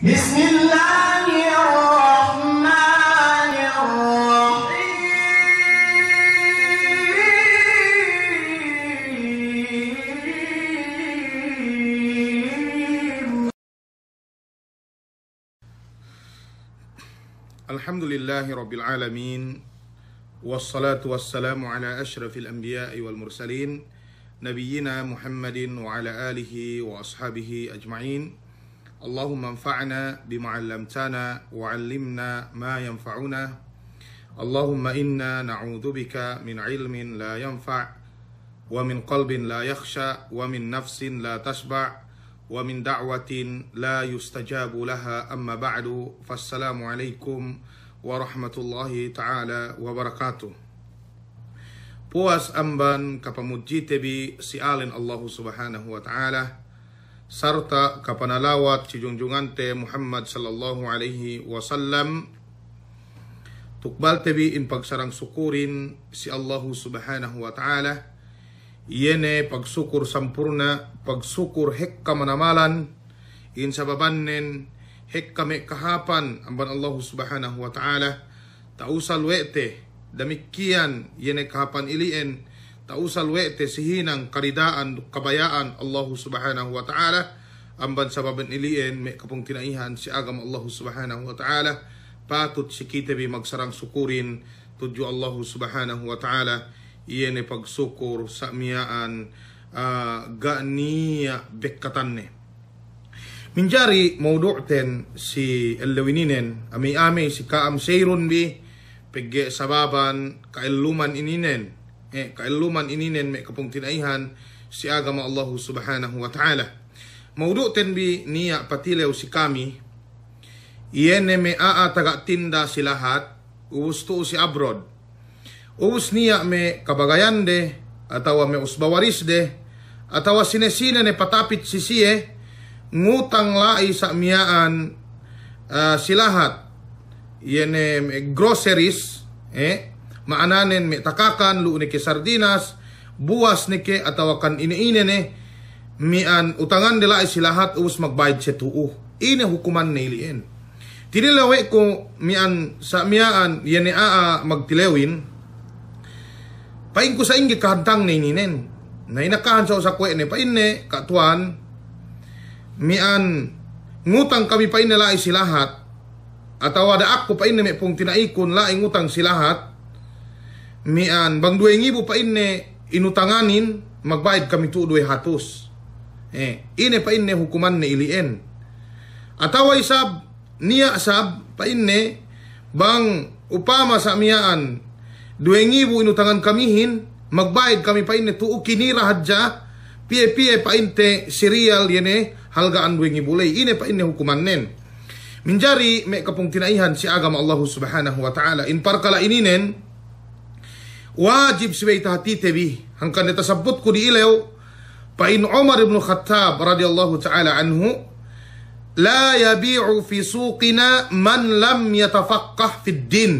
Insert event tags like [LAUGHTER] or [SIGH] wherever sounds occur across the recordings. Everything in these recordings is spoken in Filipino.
بسم الله الرحمن الرحيم. الحمد لله رب العالمين والصلاة والسلام على أشرف الأنبياء والمرسلين نبينا محمد وعلى آله وأصحابه أجمعين. اللهم انفعنا بما علمتنا وعلمنا ما ينفعنا. اللهم إنا نعوذ بك من علم لا ينفع ومن قلب لا يخشى ومن نفس لا تشبع ومن دعوة لا يستجاب لها. أما بعد فالسلام عليكم ورحمة الله تعالى وبركاته. Puas amban kapamuji tebi si alin Allah subhanahu wa serta kapanalawat si junjungante Muhammad sallallahu alaihi wasallam. Tukbal tebi in pagsarang sukurin si Allah subhanahu wa ta'ala. Yene pagsukur sampurna pagsukur hekka manamalan. In sababannen hekka me kahapan amban Allah subhanahu wa ta'ala. Tausal wete damikian yene kahapan ilien tausal wete sihinang karidaan kabayaan Allah subhanahu wa ta'ala. Amban sababan ilien me kapung tinaihan si agam Allah subhanahu wa ta'ala. Patut si kita bi magsarang sukurin tuju Allah subhanahu wa ta'ala. Yene pagsukur sa miyaan uh, ganiya bekkatanne Minjari maudu'ten si Elawininen ami-ami si Kaam Seyrun bi pegge sababan kailuman ininen eh kailuman ininen me kapung tinaihan si agama Allah subhanahu wa ta'ala. Maudu'ten bi niya patilew si kami iene me aa tinda si lahat ubus to si abroad. Ubus niya me kabagayan de atawa me usbawaris de atawa sinesine ne patapit si siye ngutang lai sa miyaan uh, silahat yan eh, groceries eh maananen me takakan lu ni sardinas buwas ni ke atawakan iniine ne mian utangan nila ay silahat us magbayad sa tuo. Ine hukuman nilien tinilawe ko mian sa miyaan yan ni aa magtilewin. Pain ko sa ingi kahantang na ininen na inakahan sa usakwe ne pain ne katuan. Mian ngutang kami pa inala ay silahat ataw ada ako pa inne may pong tinaikon laing ngutang silahat mian bang duwe ngibo pa inne inutanganin magbayad kami tuoy hatos. Eh ine pa inne hukuman ni ilien. Ataw ay sab niya sab pa inne bang upama sa miyaan duwe ngibo inutangan kamihin magbayad kami pa inne tuo kinira hadja pie pie pa inte serial yene halgaan wingi bulay ine pa ine hukuman nen. Minjari me kapung tinaihan si agama Allah subhanahu wa ta'ala. In parkala ininen wajib sibay tahati tebi hangkan neta sabut ko di ilaw pa in Umar ibn Khattab radiyallahu ta'ala anhu la yabi'u fi suqina man lam yatafaqqah fi din.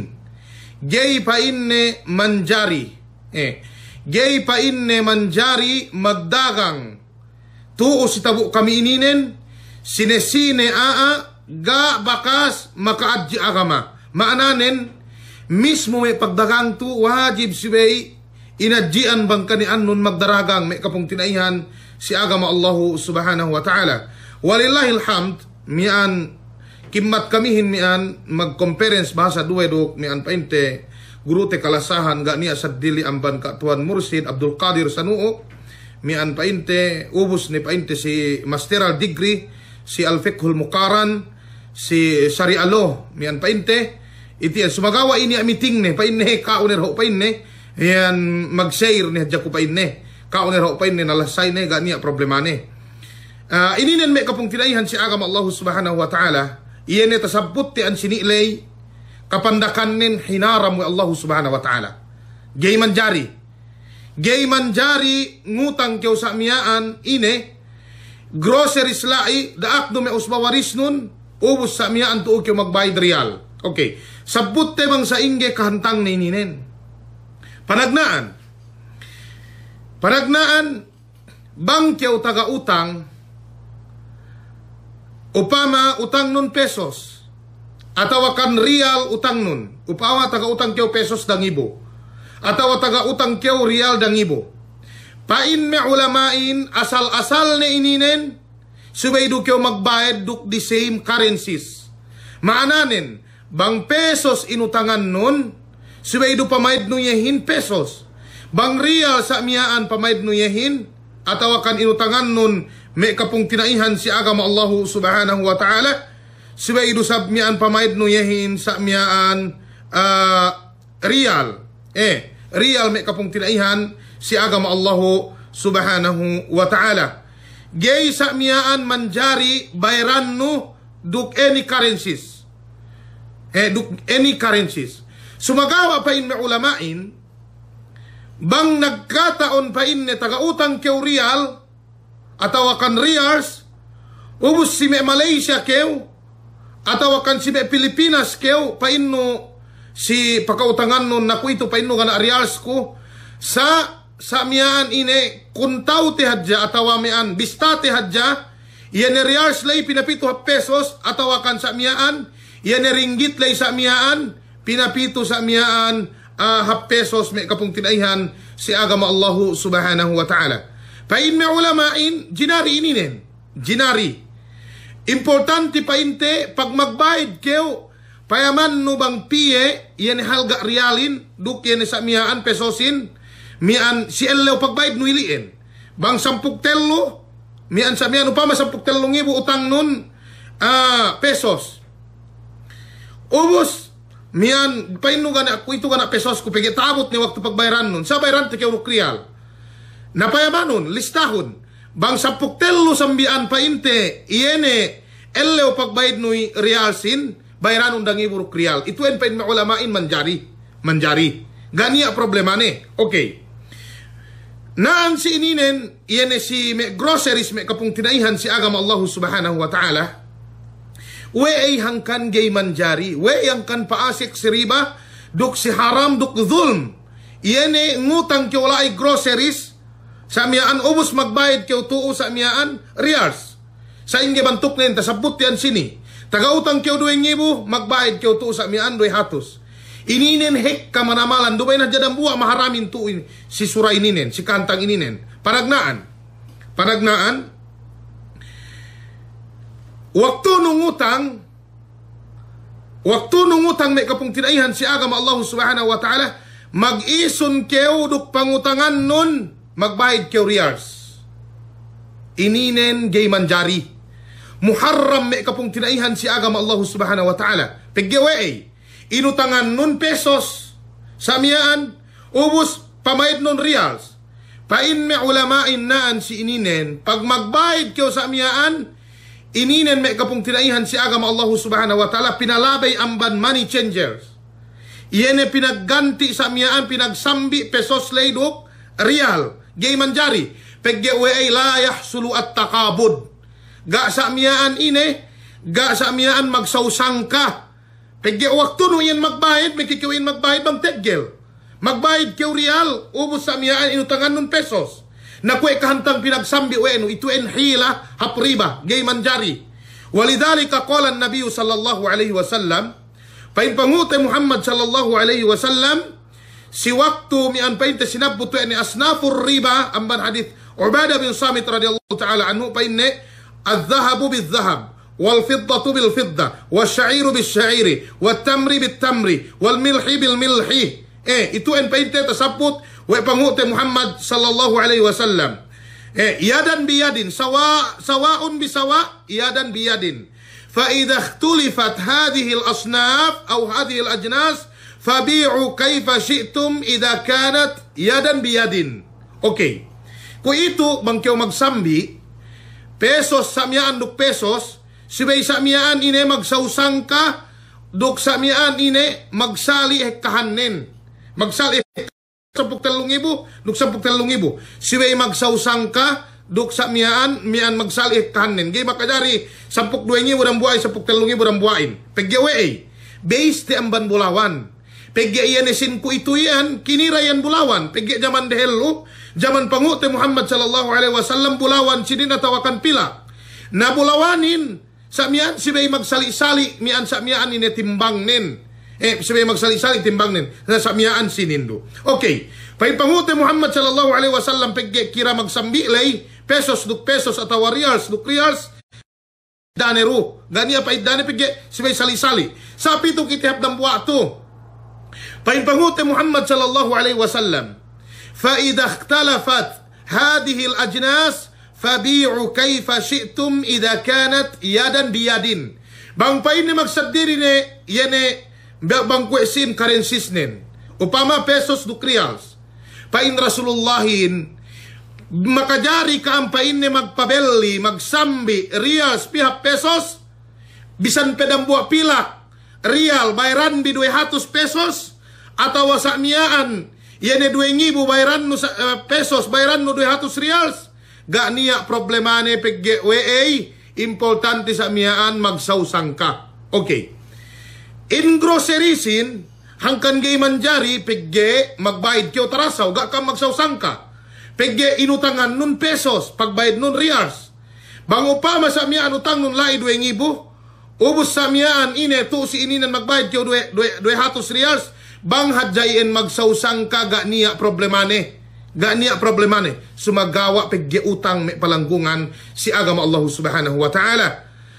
Gay pa inne manjari eh gay pa inne manjari magdagang. Tuo si kami ininen sinesine aa ga bakas makaadji agama. Maananen mismo may pagdagang tu wajib sibay inadjian bang kanian nun magdaragang may kapong tinaihan si agama Allah subhanahu wa ta'ala. Walillahil hamd mian kimat kamihin mian mag-conference bahasa duwe duk mian painte guru te kalasahan ga niya sa dili amban ka tuan Mursid Abdul Qadir Sanuo mian painte ubus ni painte si masteral degree si Al-Fiqhul Mukaran si Sharia Law mian painte iti sumagawa ini a meeting ne painne kauner ho painne yan mag-share ni hadya ko painne kauner ho painne nalasay ne gania problema ne. Uh, ininen me kapung tinaihan si agama Allah subhanahu wa ta'ala. Iyan tasabut ti an sinilay kapandakan nin hinaram mo Allah subhanahu wa ta'ala. Gay man jari. Gay man jari ngutang kyaw sa miyaan ine groceries lai daak do me usbawaris nun ubus sa miyaan tuog kyaw magbayad real okay sabut te bang sa ingge kahantang ni ninen panagnaan panagnaan bang kyaw taga utang upama utang nun pesos, atawa kan real utang nun, upama taga utang kyo pesos dangibo, atawa taga utang kyo real dangibo. Pain me ulamain, asal-asal ni ininen, subay do kyo magbayad duk the same currencies. Maananin, bang pesos inutangan nun, subay do pamaid nuyehin pesos. Bang real sa miyaan pamaid nuyehin, atawa kan inutangan nun, may kapong tinaihan si agama Allahu subhanahu wa ta'ala, subay do sab miyaan pamaid nuyehin sa miyaan ah, real. Eh, real may kapong tinaihan si agama Allahu subhanahu wa ta'ala. Gay sa miyaan manjari bayran no duk any currencies. Eh, any currencies. Sumagawa pa in may ulamain, bang nagkataon pa in tagautang kew real, atawakan reals, ubus si may Malaysia kew, atawakan si Pilipinas kew, pa inno si pakautangan nun nakuito pa inno nga reals ko, sa sa miyaan ine kuntaw ti hadja atawa mian bista ti hadja yan ni reals lay pinapito pesos atawa kan sa miyaan yan ni ringgit lay sa miyaan pinapito sa miyaan ah, ha pesos may kapong tinaihan si agama Allahu subhanahu wa ta'ala pain may ulamain jinari ininen jinari Importante pa inte, pag magbayad kayo, payaman no bang piye, yan halga realin, duk yan sa miyaan pesosin, mian si ellew pagbayad no iliin. Bang sampuk tello, mian sa mian upama sampuk tello ngibo utang nun, ah, pesos. Ubus. Mian, painu gana aku itu gana pesos ku pege tabut ni waktu pagbayaran nun. Sa bayaran teke uruk rial. Napayamanun, listahun. Bang sapuk telu sambian painte, iene, Elew pagbayad nui real sin, bayaran undang ibu uruk. Itu en pain ulamain manjari. Manjari. Gania problemane. Oke. Okay. Naan si ininen, iene si me groceries me kapung tinaihan si agama Allah subhanahu wa ta'ala. We ay hangkan gay manjari. We yang kan paasik si riba. Duk si haram, duk zulm. Iyan ngutang kyo wala ay groceries. Sa miyaan ubos magbayad kyo tuo sa miyaan reals. Sa inge bantuk nin, tasabot yan sini. Tagautang kyo duwe ngibu, magbayad kyo tuo sa miyaan duwe hatos. Ininen hek ka manamalan, duway na jadang buwa maharamin tuin si sura ininen, si kantang ininen. Panagnaan. Panagnaan. Waktu nungutang, waktu nungutang may kapong tinaihan si agama Allah subhanahu wa ta'ala, mag-ison keo duk pangutangan nun, magbayad keo riyars. Ininen gay manjari. Muharram may kapong tinaihan si agama Allah subhanahu wa ta'ala. Paggewe inutangan nun pesos sa miyaan, ubos pamayad nun reals. Pain me ulamain naan si ininen, pag magbayad kayo sa ininen me kapong tinaihan si agama Allah subhanahu wa ta'ala, pinalabay amban money changers. Iyan e pinagganti sa miyaan, pinagsambi pesos laydok, real, gay manjari. Pagge ay la yahsulu at takabud. Ga sa miyaan ine, ga sa miyaan magsausang ka. Pagge waktu no yan magbayad, may kikiwin magbayad bang teggel. Magbayad kiyo real, ubos sa miyaan inutangan nun pesos. Nakuha kahantang pinagsambi o eno, ito en hila hapriba, gay manjari. Walidhalika qala an-nabiy sallallahu alaihi wasallam, pain pangute Muhammad sallallahu alaihi wasallam, si waktu mi an pain sinabot ni asnafur riba amban hadith Ubadah bin Samit radhiyallahu taala anhu pain ne الذهب بالذهب والفضة بالفضة والشعير بالشعير والتمر بالتمر والملح بالملح eh itu en painte tasaput wa pangute Muhammad sallallahu alaihi wasallam. Eh yadan biyadin sawa sawaun bisawa yadan biyadin. Fa idha ikhtalafat hadhihi al-asnaf aw hadhihi al-ajnas fabi'u kayfa syi'tum idha kanat yadan biyadin. Okay kung ito bangkyo magsambi pesos sa miyaan duk pesos sibay sa miyaan ine magsausang ka duk sa miyaan ine magsali kahanin magsali sampuk talong ibo duk sampuk talong ibo sibay magsausang ka duk sa miyaan miyaan magsali eh kahanin gay makadari sampuk duwe ngi wadang buhay sampuk talong ibo wadang buhayin pegyawe eh base ti amban bulawan Pegya iyan isin ko ito yan, kinira yan bulawan. Pegya jaman dehelo, jaman pangute Muhammad sallallahu alaihi wasallam bulawan sini natawakan pila. Na bulawanin sa mian si may magsali-sali mian sa mian ini timbang nin eh sampai magsali-sali timbangnin na samiaan sinindo. Okay. Paipangute Muhammad sallallahu alaihi wasallam pegge kira magsambilay pesos duk pesos atau reals duk reals dane gani apa pa dane pegge sabay sali-sali. Sapi tu kitihap dan buato. Paipangute Muhammad sallallahu alaihi wasallam fa idha ikhtalafat hadhihi al-ajnas fabi'u kaifa syi'tum idha kanat yadan biyadin. Bang pain ni magsadiri ni yene bang kue sim karen sisnen. Upama pesos dukrials. Pain rasulullahin makajari ka ampain ni magsambi rias pihak pesos bisan pedang buah pilak rial bayaran di 200 pesos atau wasakniaan yene 2000 bayaran nu uh, pesos bayaran nu 200 rials gak niak problemane pegwe importante sa miaan magsausangka, ka okay In groceriesin hangkan gay manjari pegge magbayad kyo tarasaw ga ka magsawsang ka. Pegge inutangan nun pesos pagbayad nun reals. Bango pa sa miyaan utang nun lai due ngibu. Ubus sa miyaan ine tu si ininan magbayad kyo due, due, due hatos reals bang hadjayin magsawsang ka ga niya problemane ga niya problemane sumagawa pegge utang may palanggungan si agama Allah subhanahu wa ta'ala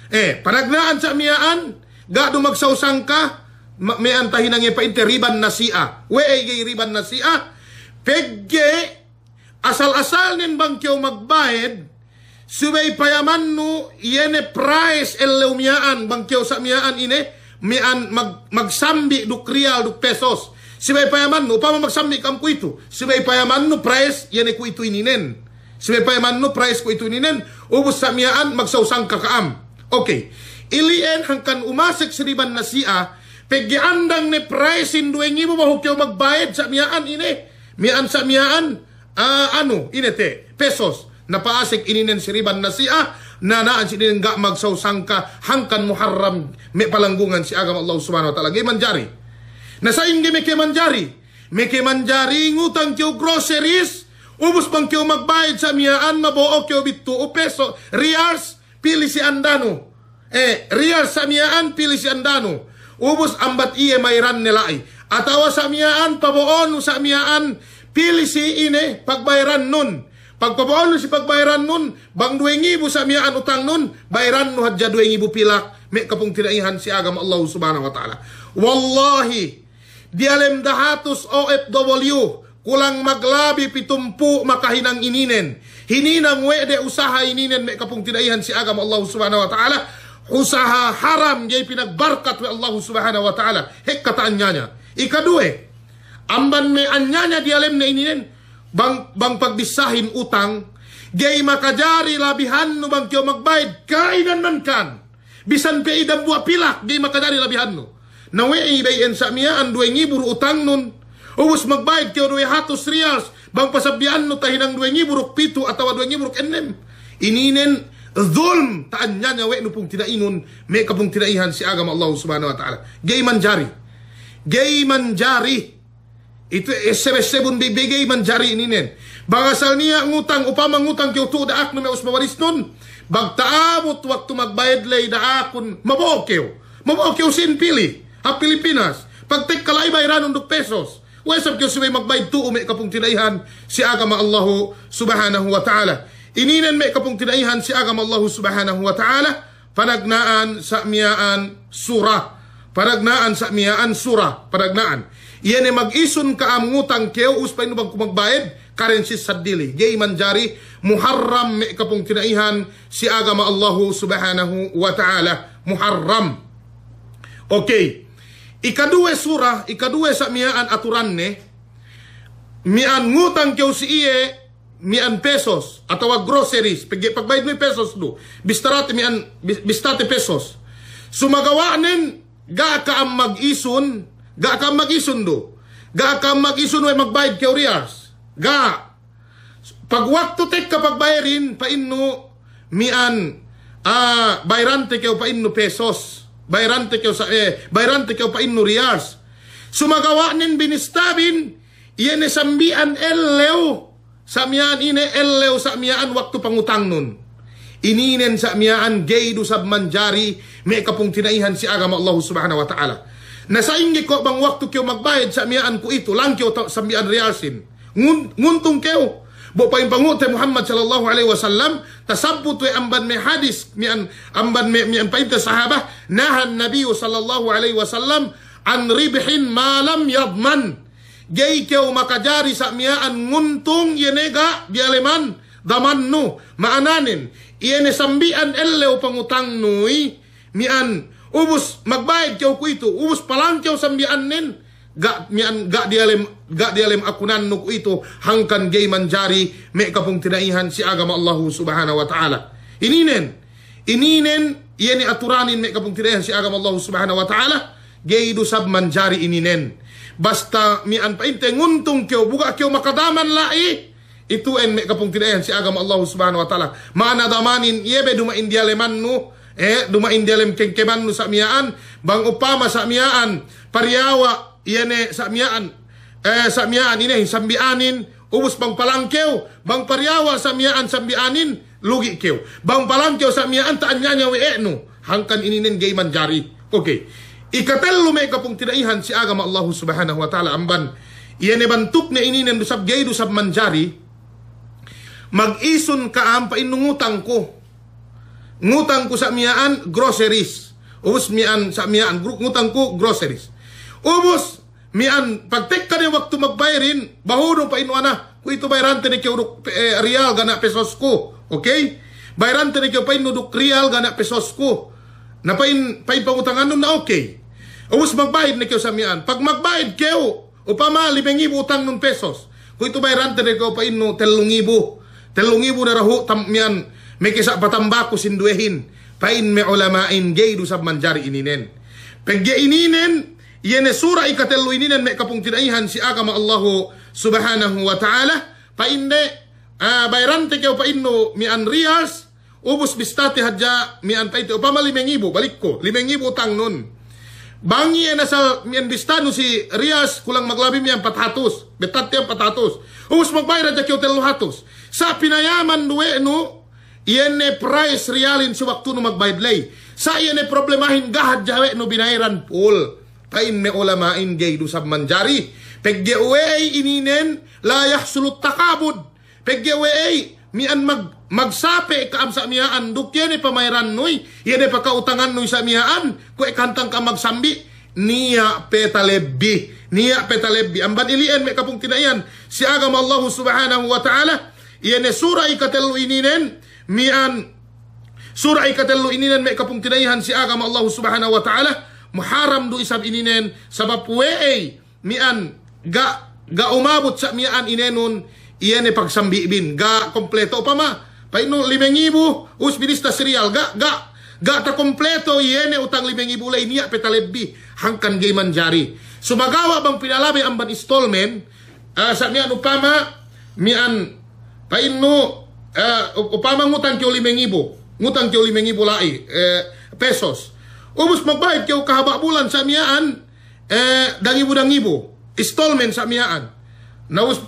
eh panagnaan sa miyaan ga do magsawsang ka may antahin ang ipainte riban na siya we ay gay riban na siya pegge asal-asal nin bang magbayad subay payaman no yene price elewmiyaan bang kyo sa miyaan ine mian mag magsambi duk real duk pesos. Sibay payaman no, upama magsambi kam kuito. Sibay payaman no price, yan ay kuito ininen. Sibay payaman no price kuito ininen. Ubus sa miyaan, magsawsang kakaam. Okay. Ilien hangkan umasik siriban na siya, peggiandang ni price induengi mo mahukyaw magbayad sa miyaan ini. Miyaan sa miyaan, uh, ano, inete, pesos. Napaasik ininen siriban na siya, na naan si nga magsawsang ka hangkan muharram may palanggungan si agam Allah subhanahu wa ta'ala gay manjari nasayin gay may manjari may manjari ngutang kyo groceries ubos bang kyo magbayad sa miyaan mabuo kyo bitu o peso reals pili si andano eh ria samiaan pilih si andanu. Ubus ambat iye mairan nelai. Atawa samiaan paboonu samiaan pilisi ine pagbayaran nun. Pagpaboonu si pagbayaran nun bang dueng ibu samiaan utang nun bayaran nu hadja dueng ibu pilak. Mek kapung tidak ihan si agama Allah subhanahu wa ta'ala. Wallahi dialem dahatus OFW kulang maglabi pitumpu makahinang ininen. Hininang wede usaha ininen mek kapung tidak ihan si agama Allah subhanahu wa ta'ala. Usaha haram jay pinagbarkat wa Allah subhanahu wa ta'ala. Hek kataan niya. Ikadue, amban may anya niya di alem na ininen, bang, bang pagbisahin utang, gay makajari labihan no bang kyo magbayad, kainan man kan. Bisan pe idam buwa pilak, gay makajari labihan no. Nawe ibayin sa miya, anduwe ngibur utang nun. Ubus magbayad kyo duwe hatos reals, bang pasabyan no tahinang duwe ngiburuk pitu atawa duwe ngiburuk enem. Ininen zulm taan niya niya we no pong tinainon may kapong tinaihan si agam Allah subhanahu wa ta'ala. Gay manjari. Gay manjari. Ito SMS7 bibigay man jari ininen. Bangasal niya ang utang upamang utang kyo to daak no may usmawaris nun. Bagtaamot waktu magbayad lay daakon mabokyo. Mabokyo sin pili. Ha Pilipinas. Pagtek kalay bayran undok pesos. Wesap kyo sumay magbayad to umi kapong tinaihan si agama Allah subhanahu wa ta'ala. Ini nen kapung han si agama Allah Subhanahu wa taala. Padagnaan samia'an surah. Padagnaan samia'an surah. Padagnaan iya ne magisun ka am ngutang keu uspay nu bang kumagbayad currency sadili gay manjari muharram mek kapung tinaihan si agama Allah Subhanahu wa taala. Muharram. Oke okay. Ikadue surah, ikadue samia'an aturan ne. Mian ngutang keu si iye mian pesos, atawa groceries, pag pagbayad mo pesos do, bistarate mian, bistate pesos. Sumagawa nin, ga ka ang mag-ison, Ga ka mag-isundo. Ga ka mag-isun way magbayad kay Urias. Ga. Pag wakto tek kapag bayarin, painno mian ah bayrante kay painno pesos. Bayrante kay sa eh bayrante kay painno Rias. Sumagawa nin binistabin iyan sambian ellew sa Samiaan ini eleu samiaan waktu pengutang nun. Ini nen samiaan geidu sab manjari me kapung tinaihan si agama Allah Subhanahu wa taala. Na saingge ko bang waktu kyo magbayad samiaan ko itu langkyo to samiaan riasin. Ngun, nguntung kyo bo pain pangute Muhammad sallallahu alaihi wasallam tasabbu tu amban me hadis mi amban me mi pain sahabah nahan nabiy sallallahu alaihi wasallam an ribhin ma lam yadman Jai keu maka jari sakmiaan nguntung yenega di aleman daman nu maananin iene sambian ellew pangutang nui mian. Ubus magbayad kau ku itu ubus palang keu sambian nin. Gak mian gak dialem gak dialem akunan nuku itu hangkan gay manjari me kapung tinaihan si agama Allah subhanahu wa taala. Ini nen ini nen iene aturanin me kapung tinaihan si agama Allah subhanahu wa taala. Gay dusab manjari ini nen basta mian pa inte nguntong kyo buga kyo makadaman lai. Itu en me kapong tinayan si agama Allah subhanahu wa ta'ala. Mana damanin yebe duma indialeman no eh duma indialem kengkeman no sa miyaan bang upama sa miyaan pariyawa iene sa miyaan eh sa miyaan ini sambianin. Ubus bang palangkew bang pariyawa sa miyaan sambianin. Lugi kew bang palangkew sa miyaan taan nya we no hangkan ininen gay manjari okay ikatello may kapong tinaihan si agama Allah subhanahu wa ta'ala amban. Iyan bantuk na ininen do sab gay do sab manjari mag-ison ka am pa inungutang ko. Ngutang ko sa miyaan groceries. Ubos miyaan sa miyaan ngutang ko groceries. Ubos miyaan pagtek ka ni waktu magbayarin. Bahudo pa inuana ko ito bayrante ni kyo eh, real gana pesos ko. Okay? Bayrante ni kyo pa real gana pesos ko. Na pain pain pangutangan na okay ubos magbayad ni kyo sa miyaan pag magbayad kyo upama limang ibo utang nun pesos. Kung ito bayrante ni kyo pa inu telung ibo telung ibo na rahu tam miyan may kisa patambako sinduehin. Pain me ulamain gay do sab manjari ininen. Pagya ininen yene sura ikatelu ininen me kapung tinaihan si agama Allah subhanahu wa ta'ala. Painde ah bayrante kyo pa inno mi an riyas. Ubus bistate hadja mi an paite upama limeng ibo balik ko. Limeng ibo tang nun Bangi na sa miyan bistano si Rias kulang maglabi miyan patatos. Betat yan patatos. Ubus magbayad na kyo teluhatos. Sa pinayaman duwe no, iyan ne price realin si waktu no magbayad lay. Sa iyan ne problemahin gahad jawe no binayran pool. Pain me ulamain gay do sab manjari. Pegge uwe ininen la yahsulut takabud. Pegge uwe mian mag magsape ka am sa miyaan duk yan pamayran noy yan pakautangan noy sa miyaan ko kantang ka magsambi. Niya petalebbi niya petalebbi ang banilian may kapung tinayan si agam Allah subhanahu wa ta'ala. Yan sura ikatelu ininen mian sura ikatelu ininen may kapung tinayan si agam Allah subhanahu wa ta'ala. Muharam do isab ininen sabab weey mian ga ga umabot sa miyaan inenon iyan e pagsambibin ga kompleto pa ma paino limeng ibu. Us binista serial. Ga ga ga ta kompleto. Iyan e utang limeng ibu. Lay niya petalebbi hangkan gay manjari sumagawa bang pinalami ang ban installment? Ah, sa miyan upama mian paino uh, upama ngutang kyo limeng ibu. Ngutang kyo limeng ibu lai eh, pesos. Ubus magbayad kyo kahaba bulan sa miyaan eh, dangibu dangibu installment sa miyaan naus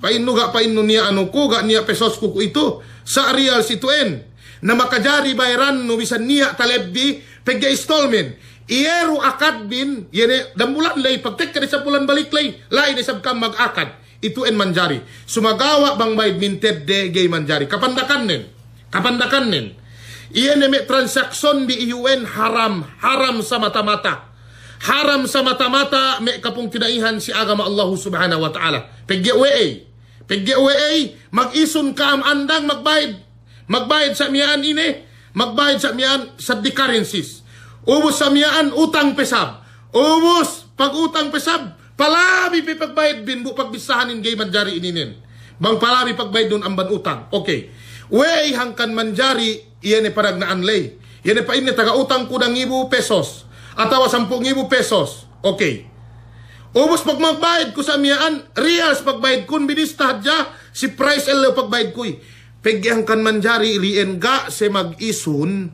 paino ga paino niya ano ko ga niya pesos ko ito sa real situen. Na makajari bayran no bisan niya talebdi pegga installment. Iero akad bin yene dambulan lay pagtek ka sa bulan balik lay lay ni sab kam mag-akad ito en manjari. Sumagawa bang may minted de gay manjari. Kapandakan nen kapandakan nen iyan may transaksyon di UN haram haram sa mata-mata haram sa mata-mata may kapong tinaihan si agama Allah subhanahu wa ta'ala. Uwe pegge uwe mag-ison ka am andang magbayad. Magbayad sa miyaan ini magbayad sa miyaan sa the currencies ubos sa miyaan utang pesab. Ubos pag utang pesab palami pi pagbayad bin bu pagbisahanin gay manjari ininin bang palami pagbayad nun amban utang. Okay Wey hangkan manjari iyan e parag na anlay. Yan e pa ini taga utang ko ng ibu pesos atawa sampung ibu pesos okay Ubos pag ko sa miyaan, reals pagbayad kun binista hadya, si price elo pagbayad ko. Pegyang kan manjari rien ga se mag-ison,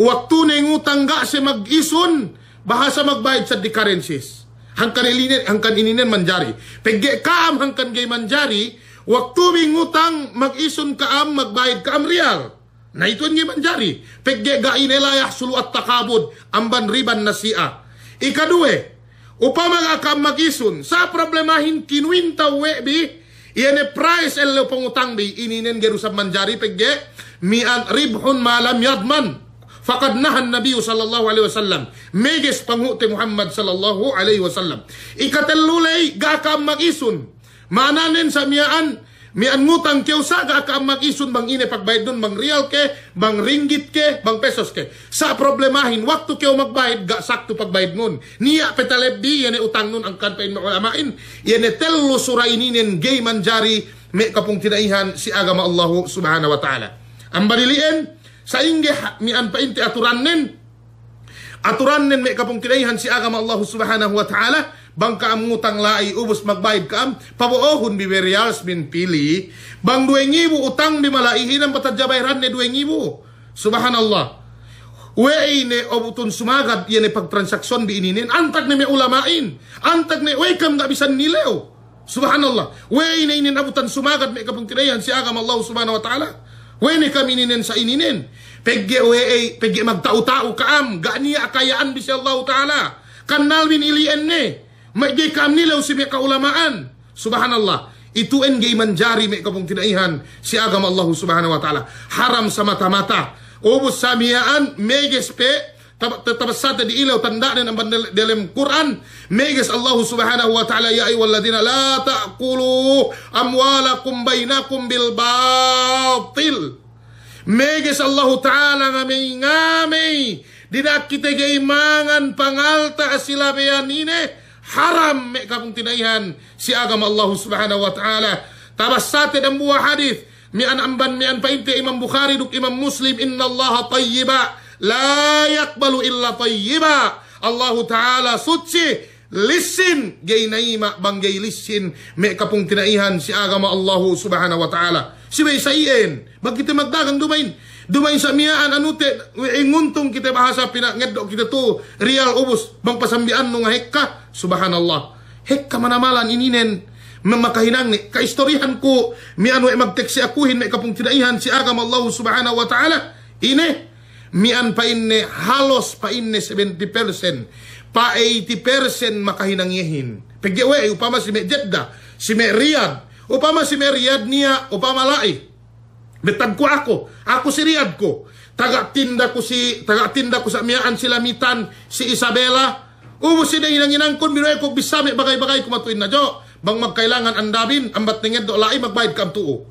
waktu na yung utang ga se mag-ison, bahasa magbayad sa the currencies. Hangkan ilinin, hangkan ininen manjari. Pegge kaam hangkan gay manjari, waktu may utang mag-ison kaam magbayad kaam real. Na ito nga manjari. Pegge ga inelaya sulu at takabod amban riban na siya. Ikadue, upama nga ka magisun sa problemahin kinuinta webi Iyan e price el pangutang bi ininen geru sa manjari pegge mian ribhun malam yadman Fakad nahan Nabi sallallahu alaihi wasallam meges panguti Muhammad sallallahu alaihi wasallam ikatelulay ga ka magisun mananen sa miyaan mian ngutang kyo sa ga ka magisun bang ine pagbayad nun bang real ke bang ringgit ke bang pesos ke. Sa problemahin waktu kyo magbayad ga sakto pagbayad nun. Niya petalebdi yan e utang nun ang kanpain mo ulamain yan tello sura ininen gay manjari me kapung tinaihan si agama Allah subhanahu wa ta'ala. Ang baliliin sa ingge mian pa inti aturan nen. Aturan nen me kapung tinaihan si agama Allah subhanahu wa ta'ala bang kaam ngutang lai ubos magbayad kaam. Pabuohon bi reals min pili. Bang duwengibu utang di malaihin ang patadjabayran ne duwengibu subhanallah. Wei ne obutun sumagad yan e pagtransaksyon bi ininin. Antag ne me ulamain. Antag ne wei kam ga bisan nilew. Subhanallah. Wei ne inin abutan sumagad me kapung tinayan si agam Allah subhanahu wa ta'ala. Wei ne kam ininin sa ininin. Pegge wei pegge magtao-tao kaam. Ganiya akayaan bi si Allah ta'ala. Kanal bin ilien ne Mek kamni lau si mek keulamaan. Subhanallah. Itu enggak manjari mek kapung tinaihan si agama Allah Subhanahu wa taala. Haram sama tamata. Obus samiaan meges pe tetap sate di ilau tanda dan dalam Quran meges Allah Subhanahu wa taala ya ayyuhalladzina la taqulu amwalakum bainakum bil batil. Meges Allah taala ngami ngami Didak kita keimangan pangalta asilabean ini haram me kapung tinaihan si agama Allah subhanahu wa ta'ala. Tabas sa ang buah hadith mi an amban mi an painte. Imam Bukhari duk imam Muslim. Inna Allah tayyiba. La yakbalu illa tayyiba. Allah ta'ala suci. Lisin. Gay naima bang gay lisin. Me kapung tinaihan si agama Allah subhanahu wa ta'ala. Si bay sayen bag kita magdagang dumain Dumay sa miyaan anute inguntong kita bahasa pinangeddo kita tu. Real ubus bang pasambian nung hekka subhanallah. Hekka manamalan ininen mamakahinang ni kaistoryahan ko mi ano magteksi akuhin na kapung tinaihan si agam Allah subhanahu wa ta'ala. Ine mian pa inne halos pa inne 70% pa 80% makahinangyehin pagyawe upama si Jeddah si Riyadh upama si Riyadh niya upama lai Betag ko ako. Ako si Riyad ko. Taga-tinda ko si taga-tinda ko sa miyaan sila mitan si Isabela. Umo si na inang kon binuay ko bisami bagay-bagay kumatuin na jo. Bang magkailangan andabin ambat ninged do lai magbayad kam tuo.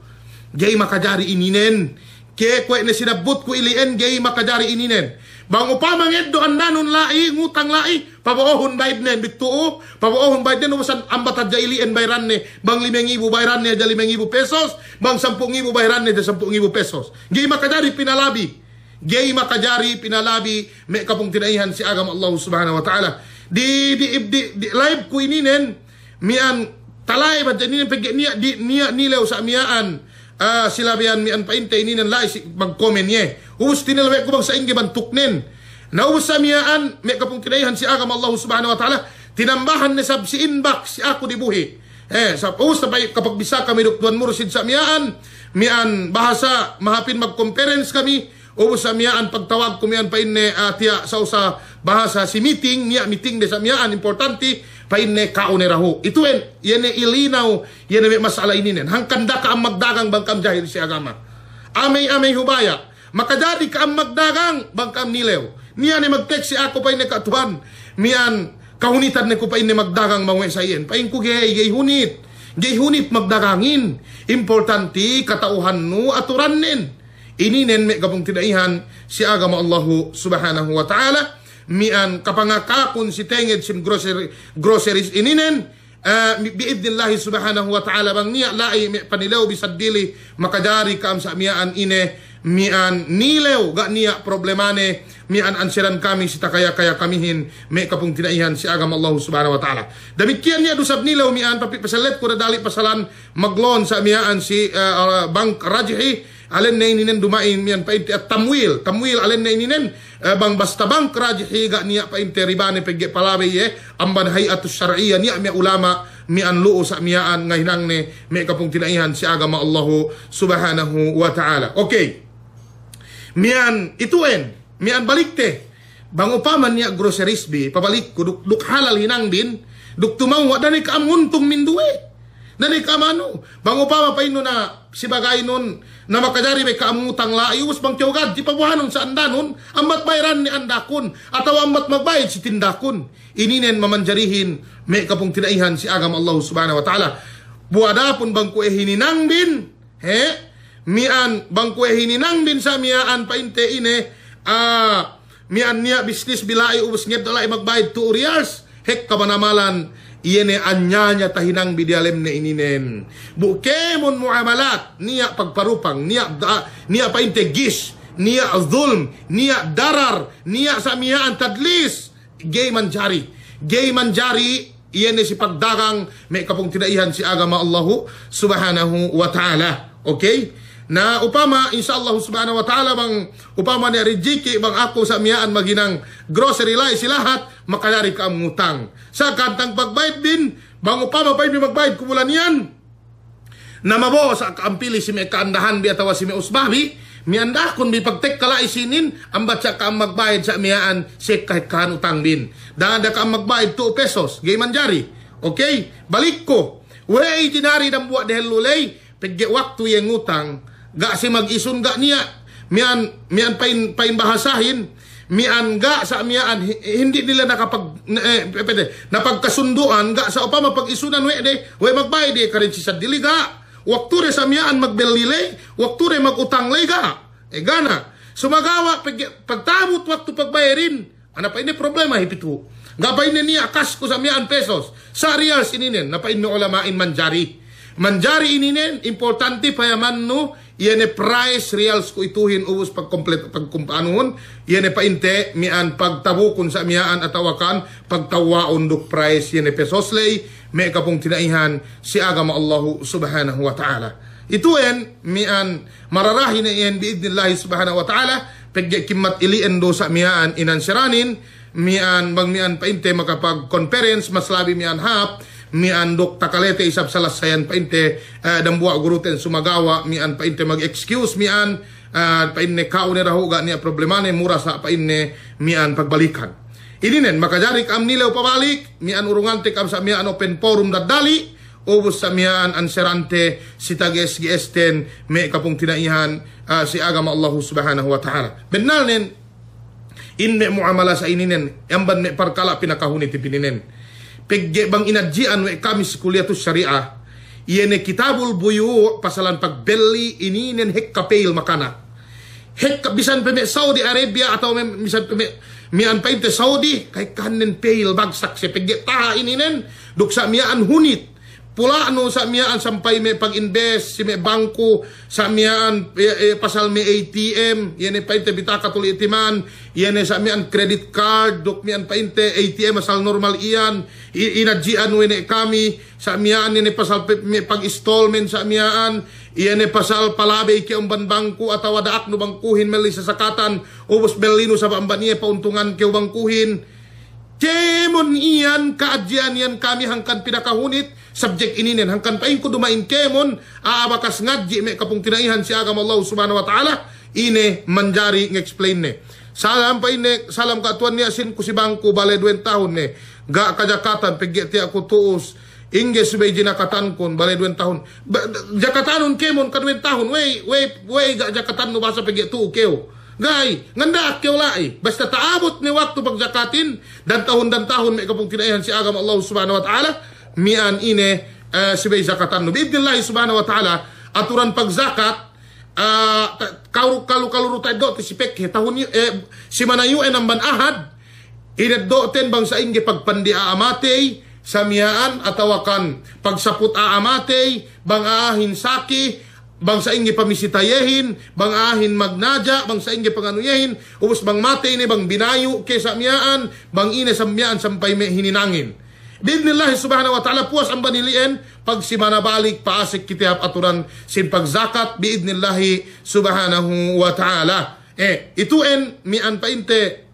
Gay makajari ininen. Kaya kwe na sinabot ko ilien gay makajari ininen. Bang upama nged do andanon lai ngutang lai pabuohon bayad ne bituo pabuohon bayad ne umasan ambat adja ilien bayran ne bang limeng ibu bayran ne adja limeng ibu pesos bang sampung ibu bayran adja sampung ibu pesos. Gay makajari pinalabi. Gay makajari pinalabi me kapung tinaihan si agam Allah subhanahu wa ta'ala. Di, di, di, di, live ko ininen mian talay ba niya di niya nilaw sa miyaan uh, sila biyan mian painte ininen lai si mag-comment ye Ubus tinilaway ko bang sa ingi bantuknin. Naubos sa miyaan, may kapong kinaihan si agam Allah subhanahu wa ta'ala, tinambahan ni sab si inbak si ako di buhi. Eh, sa ubus na kapag bisa kami duktuan mursid sa miyaan, mian bahasa, mahapin mag-conference kami, ubus sa miyaan pagtawag ko miyan pa inne uh, tiya sa usa bahasa si meeting, niya meeting de sa miyaan, importante, pa inne kaone raho. Ito en, yan e ilinaw, yan e masala ininen. Hangkanda ka ang magdagang bangkam jahil si agama. Amay-amay hubaya, Makadadi ka ang magdagang bangkam nilew. Niya ni mag-text si ako pa ini katuhan. Miyan kahunitan ni ko pa ini magdagang mga sa iyan. Pain ko gay, gay hunit. Gay hunit magdagangin. Importanti katauhan no aturan nin. Ininen may kapong tinaihan si agama Allahu subhanahu wa ta'ala. Mian kapangakakon si tenged sim grocery, groceries ininen. Uh, biidnillahi subhanahu wa ta'ala bang niya lai panilaw bisadili makadari kam sa miyaan ine mian nilew ga niya problemane mian ansiran kami si takaya kaya kamihin may kapung tinaihan si agam Allah subhanahu wa ta'ala demikian niya dusab nilew mian papi pasalet ko na dali pasalan maglon sa mian si uh, bank rajhi alen na ininen dumain mian pa tamwil. Tamwil alen na ininen uh, bang basta bank rajhi ga niya pa inti ribane pegge ye. Amban hayatus syar'iyya niya mi ulama mi an luo sa miyaan nga hinang ne may kapung tinaihan si agama Allah subhanahu wa ta'ala. Okay Mian ituen, mian balikte. Bang upaman niya groceries bi, pabalik ko, duk, halal hinang din, duk tumawa, dani ka amuntong minduwe. Dani ka mano. Bang upama pa ino na si bagay nun na makadari may kaamutang la. Iwas bang tiyogad di pabuhanon sa andanon ambat bayran ni andakon ataw ambat magbayad si tindakon ininen mamanjarihin may kapong tinaihan si agam Allah subhanahu wa ta'ala. Buwada pun bang kue hininang bin he? Mian bang kue hininang bin sa miaan painte ine. Ah mian niya business bilay ubos nged dalay magbayad 2 riyals hek kamanamalan Iyene anya niya tahinang bidialem na ininen. Bukemon muamalat, niya pagparupang, niya, da, niya painte gish, niya zulm, niya darar, niya sa miyaan tadlis. Gay manjari. Gay manjari, iyan si pagdagang may kapong tinaihan si agama Allahu subhanahu wa ta'ala. Okay? Na upama insyaallah subhanahu wa taala bang upama ni rijiki bang ako sa miyaan maginang grocery line si lahat makayari ka ang ngutang sa kantang pagbayad din bang upama pa mi magbayad kumulan yan. Na mabo sa kaampili si may kaandahan bi atawa si may usbabi mi anda kun bi pagtek kala isinin ambat sa ka magbayad sa miyaan si kahit kan utang din. Dada ka magbayad 2 pesos gay manjari okay? Balik ko. Way tinari ng buwa dahil lulay, pagge waktu yung utang, ga si mag-isun ga niya. Mian mian pain pain bahasahin mian ga sa mian hindi nila nakapag eh, pwede napagkasunduan ga sa upama pag-isunan we de. We magbayad de karin si sa diliga waktu re sa mian magbelile waktu re magutang lay ga. E gana sumagawa pag, pagtamot waktu pagbayarin. Ana pa ini problema hipitu Gabay na niya kas ko sa mian pesos. Sa reals ininen, napain mo ulamain manjari. Manjari ininen, importante payaman no, iyan e price reals ko ituhin ubos pag kompleto pag kumpaanuhon iyan e painte mian pagtabukon sa miyaan at awakan pagtawaon duk price iyan e pesos lay may kapong tinaihan si agama Allah subhanahu wa ta'ala. Ito en mian mararahin na iyan biidnillahi subhanahu wa ta'ala pagya kimat ilian do sa miyaan inansiranin mian bang mian painte makapag conference mas labi mian hap mi andok takalete isap salas sayan painte uh, dambua guruten sumagawa. Mi an painte mag excuse mi an uh, painne kaune rahuga niya problemane mura sa painne mi an pagbalikan. Ininen makajari kam nilaw pabalik mi an urungante kam sa mi an open forum dadali ubos sa miyan anserante si tages giesten me kapong tinaihan uh, si agama Allah subhanahu wa ta'ala. Benal nen inne muamala sa ininen yamban me parkala pinakahuni ti pininen pegge bang inadjian we kami sa kuliyatus syariah iyene kitabul buyu pasalan pagbelli ininen hek kapel makana. Hek bisan pe Saudi Arabia atau bisan pe mian painte Saudi kay kanen pail bagsak se. Pegge ta ininen duksa mian hunit pula no sa miyaan sampay may pag-invest si may bangko sa miyaan eh, eh, pasal may ATM yan eh painte bitaka tuli itiman yan eh sa miyaan credit card dok miyaan painte ATM asal normal iyan. Inadjian wene kami. Sa miyaan yan eh pasal may pag-installment sa miyaan iyan eh pasal palabe ki umban bangko at wadaak no bangkuhin mali sa sakatan. Ubos belino sa bambaniye pauntungan ki bangkuhin. Kemon iyan, kaadyan yan kami hangkan pinakahunit, subjek ini nen hangkan paing kudu main kemon aabakas ngaji mek kapung tinaihan si agama Allah Subhanahu wa taala ini menjari ngexplain ne salam pa ini salam ka tuan ni asin ku bangku balai duen tahun nih. Gak kajakatan pegi ti aku tuus ingge sebagai jina katan kun balai duen tahun ba, jakatanun kemon kan dua tahun wey wey wey gak jakatan nu bahasa pegi tu keo Gai, ngendak kau lai. Basta abut ni waktu pagjakatin dan tahun dan tahun mek kapung tinaihan si agama Allah Subhanahu wa taala mian ine uh, si bay zakatan no. Biidnillahi subhanahu wa ta'ala aturan pagzakat uh, kalu kalu kaluro tayo do si pek tahun eh, si manayuen ang banahad inaddo ten bang sa inge pagpandi aamate sa miyaan atawakan pagsaput aamate bang aahin saki bang sa ingi pamisitayehin, bang ahin magnaja, bang sa ingi panganuyehin, ubos bang mate ini, bang binayo ke sa miyaan, bang ine sa miyaan sampay may hininangin. Bidnillahi subhanahu wa ta'ala puas ang banilien pag si manabalik paasik kitihap aturan sin pagzakat biidnillahi subhanahu wa ta'ala. Eh, ituin mian painte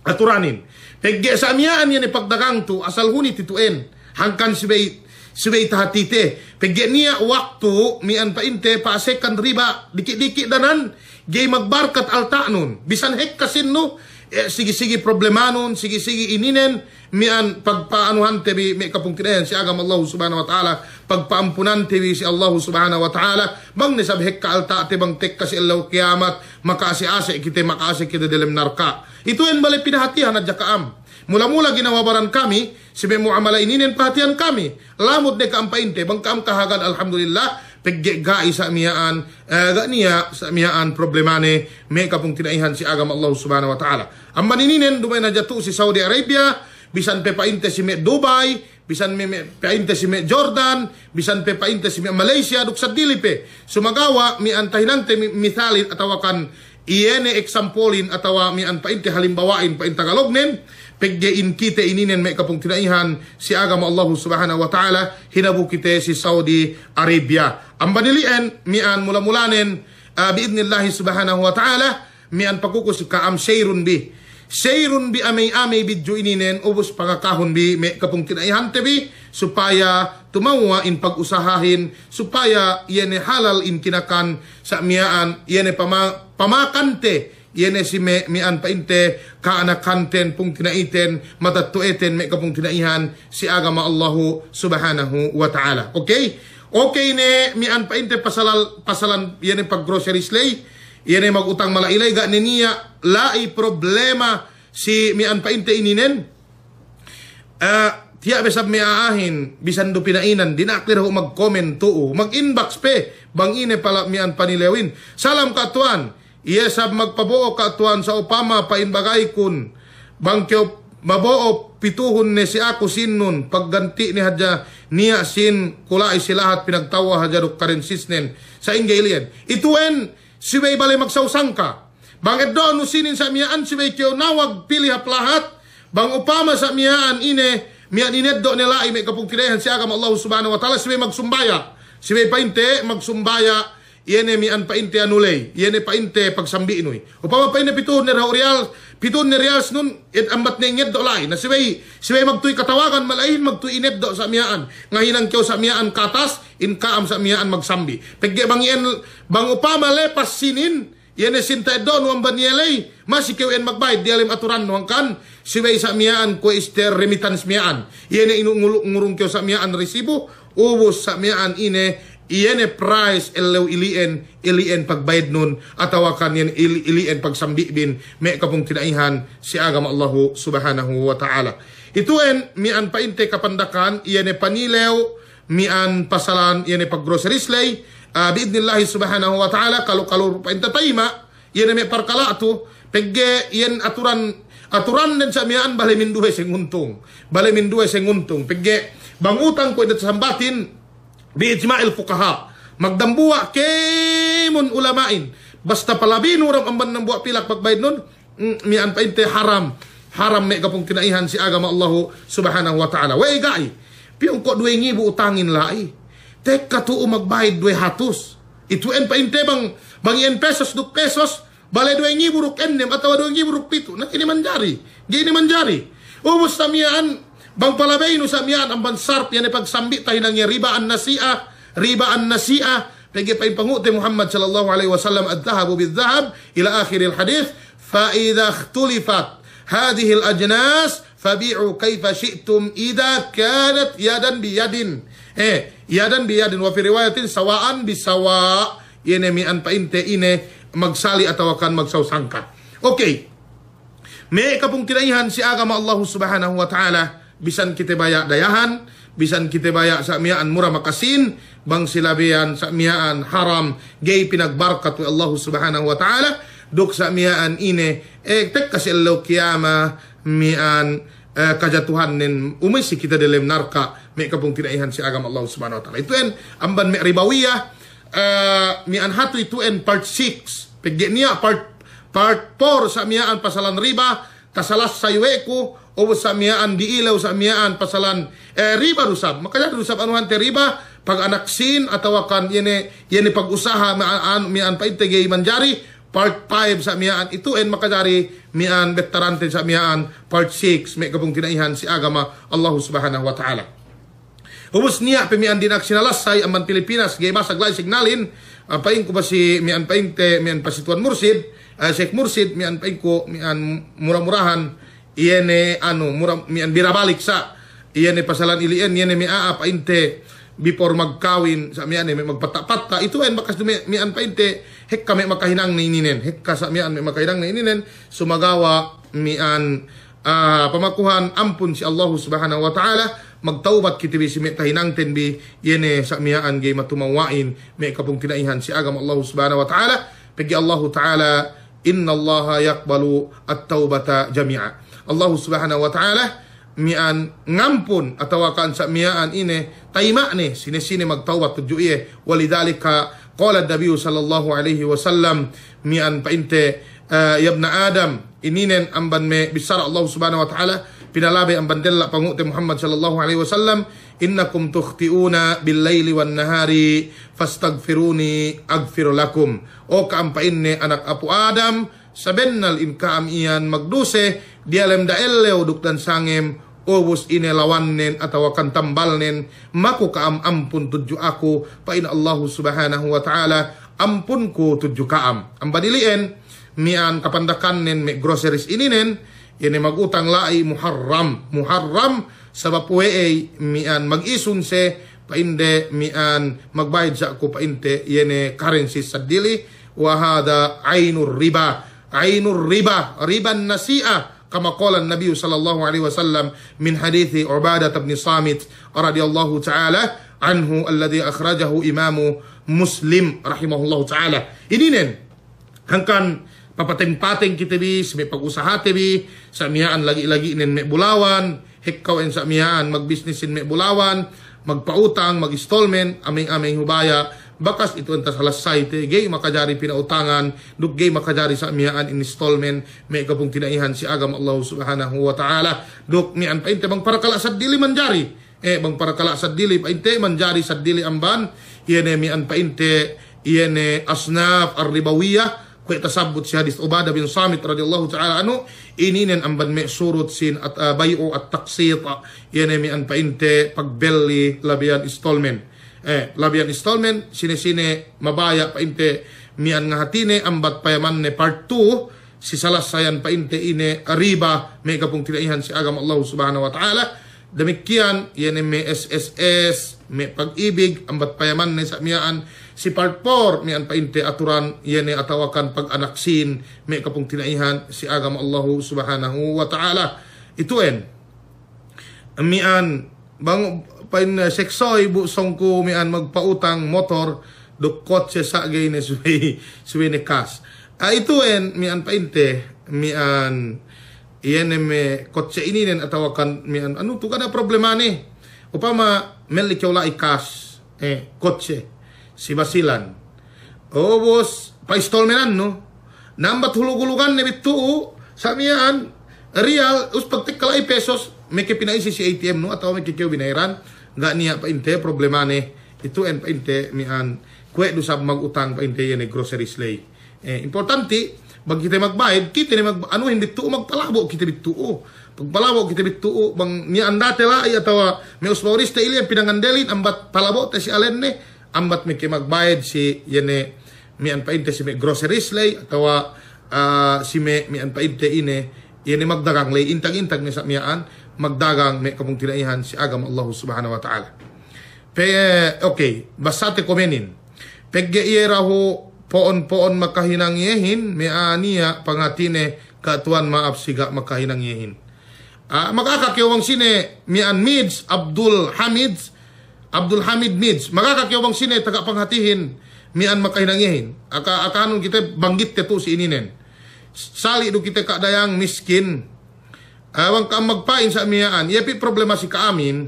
aturanin. Pegge sa miyaan yan ipagdagang tu asal hunit ituin. Hangkan si bay subay tahatite. Pagyan niya waktu mian painte pasek kan riba dikit-dikit danan gay magbarkat alta nun. Bisan hek kasin no, eh, sige-sige problemanon, sige-sige ininen, mian pagpaanuhan tebi may kapung tinayan si agam Allah subhanahu wa ta'ala, pagpaampunan tebi si Allah subhanahu wa ta'ala, bang nisabhek ka alta te bang tek kasi Allah kiamat, kite makaasi kita dalam narka. Ito yan bali pinahatihan at jakaam. Mula-mula ginawabaran kami, si Memo Amala ininin perhatian kami. Lamod de kaampainte, bang kaam kahagad alhamdulillah, pegge gai sa miyaan, uh, ga niya sa miyaan problemane, may kapong tinaihan si agam Allah subhanahu wa ta'ala. Ang manininin, dumay na jatu si Saudi Arabia, bisan pe painte si me Dubai, bisan me, me painte si me Jordan, bisan pe painte si me Malaysia, duk sa dilipe. Sumagawa, mi antahinante mi, mithalin atawakan iene eksampolin atawa mi an painte halimbawain pain tagalognen peggein kite ininen may kapong tinaihan si agama Allah subhanahu wa ta'ala hinabu kite si Saudi Arabia. Ang banilien mian mula-mulanen uh, biidnillahi subhanahu wa ta'ala mian pakukus kaam shayrun bi. Shayrun bi amay-amay bidyo ininen ubos pangakahon bi may kapong tinaihan tebi supaya tumawa in pag-usahahin supaya yene halal in kinakan sa miyaan yene pama, pamakante yene si me mian painte kaanakanten pung tinaiten matatueten me kapung tinaihan si agama Allahu subhanahu wa ta'ala. Okay? Okay ne mian painte pasalal pasalan yene pag grocery slay yene magutang malailay ga niya lai problema si mian painte ininen uh, tiya besab may aahin bisan do pinainan dinaklir ho mag-comment tuo mag-inbox pe bangine pala mian panilewin salam katuan Iyesab magpabuo katuan sa upama painbagay kun. Bangkyo mabuo pituhon ni si ako sinnun pagganti ni hadya niya sin kulay silahat pinagtawa hadya dok karin sisnen sa inggailian ituen siway balay magsausang ka. Bangit doon sinin sa miyaan siway kyo nawag pili lahat. Bang upama sa miyaan ine miyaan ineddo nila ay may kapong kinehan si agam Allah subhanahu wa ta'ala siway magsumbaya siway painte magsumbaya Iyan mi an painte anulay. Iyan painte pagsambi inoy. Upama pa ina pituhon ni Real, pituhon ni Reals nun, it ambat na inged do lay. Na siway, siway magtuy katawagan, malayin magtuy ined do sa miyaan. Ngahinang kyo sa miyaan katas, in kaam sa miyaan magsambi. Pagge bang iyan, bang upama lepas sinin, iyan e sinta doon, wang banyelay, masikaw en magbayad, di alim aturan wang kan, siway sa miyaan ko ister remittance miyaan. Iyan e inungurong kyo sa miyaan resibo, ubos sa miyaan ine iyan price elaw ilien ilien pagbayad nun atawakan yan ili, ilien pagsambibin may kapong tinaihan si agam Allah subhanahu wa ta'ala. Ituen mian painte kapandakan iyan panilew mian pasalan iyan e pag grocery slay uh, biidnillahi subhanahu wa ta'ala kalu kalu painta tayma iyan may parkala ato pegge iyan aturan aturan din sa mian balay minduhe sing untong balay minduhe sing untong pegge bangutang ko idat sambatin biijma'il fuqaha. Magdambuwa kemon ulamain. Basta palabin uram amban ng buwa pilak pagbayad nun mm, mian pa inte haram. Haram me kapong kinaihan si agama Allah subhanahu wa ta'ala. Way gai. Piung ko duwe ngibu utangin lai. Tek katu magbayad duwe hatus. Itu en pa inte bang bang en pesos duk pesos. Bale duwe ngibu ruk ennem atau duwe ngibu ruk pitu. Na kini manjari gini manjari ubus tamian Bang palabay no sa miyan ang bansarp yan pagsambi tayo ng riba an nasi'a, riba an nasi'a, pagi pa panguti Muhammad sallallahu alaihi wasallam ad-dhahabu bid-dhahab ila akhir al-hadith fa idha ikhtalifat hadhihi al-ajnas fabi'u kayfa syi'tum idha kanat yadan biyadin. Eh yadan biyadin wa fi riwayatin sawaan bisawa. Yene mi an painte ine magsali atawakan magsawsangka okay may kapong kinaihan si agama Allah subhanahu wa ta'ala bisan kita baya dayahan, bisan kita baya sa miyaan mura makasin, bang silabian sa miyaan haram, gay pinagbarkat wa Allah subhanahu wa ta'ala, duk sa miyaan ine, eh tek kasi Allah kiyama miyaan eh, kajatuhan nin umisi kita dalam narka, may kapong tinaihan si agam Allah subhanahu wa ta'ala. Ito en, amban may ribawiya, uh, miyaan hatu ito en part 6, pagdi niya part part 4 sa miyaan pasalan riba, kasalas sa o sa miyaan diilaw sa miyaan pasalan. Eh, riba rusab. Makaya rusab anuhan te riba pag anaksin atawakan yene yene pag-usaha maan miyaan pa itegay manjari part 5 sa miyaan ito en makajari miyaan veterante sa miyaan part 6 may kapong tinaihan si agama Allah subhanahu wa ta'ala. Ubus niya, pimian din ak sinalasay, amban Pilipinas, gay masaglay signalin, uh, paing ko ba si mian painte, mian pa si Tuan Mursid, uh, Sheikh Mursid, mian paing ko, mian murah-murahan, iyene, ano, murah, mian birabalik sa, iyene pasalan ilien, iyene mi aa painte, before magkawin sa mian may magpatapat ito en bakas dumi mian painte. Hek kami makahinang na ininen hek ka sa mian may makahinang na ininen sumagawa mian ah, pamakuhan ampun si Allah subhanahu wa ta'ala. Magtaubat kiti si may tahinang tenbi yene sa miyaan gay matumawain. May kapong tinaihan si agam Allah subhanahu wa ta'ala. Pagi Allah ta'ala inna Allah yakbalu at-taubata jami'a Allah subhanahu wa ta'ala mian ngampun atawakan sa miaan ine tayma ni sinesine magtawbat tudyo iye walidhalika qala nabi sallallahu alaihi wasallam mian painte uh, yabna adam ininen amban me bisar Allah subhanahu wa ta'ala pinalabi ang bandella pangute Muhammad sallallahu alaihi wasallam innakum tukhtiuna bil laili wan nahari fastaghfiruni aghfir lakum. O kaampain ne anak apu adam sabennal in kaam iyan magduse dialem da ellew duktan sangem ubos inelawannen atau akan tambalnen maku kaam ampun tuju aku pa in Allah subhanahu wa ta'ala ampun ku tuju kaam. Ang badilien mian kapandakannen me groceries ininen ini magutang lai muharram. Muharram sabab weey mian mag-isun se painde mian magbayad sa ako painte yene currency sa dili wa ainur riba ainur riba riban nasi'ah kama qala Nabi sallallahu alaihi wasallam min hadithi Ubadah bin Samit radhiyallahu taala anhu alladhi akhrajahu imamu Muslim rahimahullahu taala. Ini nen hangkan papating-pating kita bi sa pag-usaha ti bi sa lagi-lagi nen me bulawan hikaw en sa miyaan magbisnesin me bulawan magpautang mag-installment aming aming hubaya bakas ito ang tasalasay te gay makajari pinautangan. Duk gay makajari sa miyaan installment. May kapong tinaihan si agam Allah subhanahu wa ta'ala. Duk mian painte bang para kala sa dili manjari eh bang para kala sa dili painte manjari sa dili amban. Iyan mian painte. Iyan asnaf arribawiyah kaya tasabot si hadis Ubada bin Samit radhiyallahu ta'ala ano ininen ang banme surut sin at uh, bayo at taksit yan ay mian painte pagbelli labian installment eh labian installment sine-sine mabaya pa inte mian nga hatine ambat payaman ne part 2 si salas sayan pa inte ine ariba may kapong tinaihan si agam Allah subhanahu wa ta'ala. Demikian yan may SSS may pag-ibig ambat payaman ne sa miyaan si part 4 mian pa inte aturan yan atawakan pag-anaksin may kapong tinaihan si agam Allah subhanahu wa ta'ala. Ituen mian bang pain uh, seksoy bu song ko mian magpautang motor do kotse sa gay ne suwi [LAUGHS] suwi ne kas. A uh, ito en mian painte mian iyan me kotse ininen atawakan mian ano tu kana problema ni upama mel ikaw la ikas eh kotse si basilan. Obos pa installmentan no. Nambat hulugulugan ne bitu sa mian real us pagtik kalay pesos may kipinaisi si ATM no atawa may binairan nga niya pa inte problema ni ito en pa inte mian kwe do sab magutang pa inte yan grocery slay eh, importante bag kita magbayad kita ni mag ano hindi tuo magpalabo kita bituo pagpalabo kita bituo bang niya andate la ay atawa may usmaurista ili ang pinangandelin ambat palabo ta si alen ni ambat may magbayad si yan mi an painte si may grocery slay atawa uh, si may mi an painte ine yan magdagang lay intag-intag ni sa miyaan magdagang may kapong tinaihan si agam Allah subhanahu wa ta'ala. Pe, okay, basate komenin. Pegge iera ho poon-poon makahinang yehin, may aniya pangatine katuan maap siga makahinang yehin. Uh, makakakiwang sine mian Mids, Abdul Hamid, Abdul Hamid Mids. Makakakiwang sine taga panghatihin mian makahinang yehin. Aka akanon kita banggit tetu si ininen. Sali do kita kadayang miskin Awang ka magpain sa amiyaan, iyapi problema si kaamin,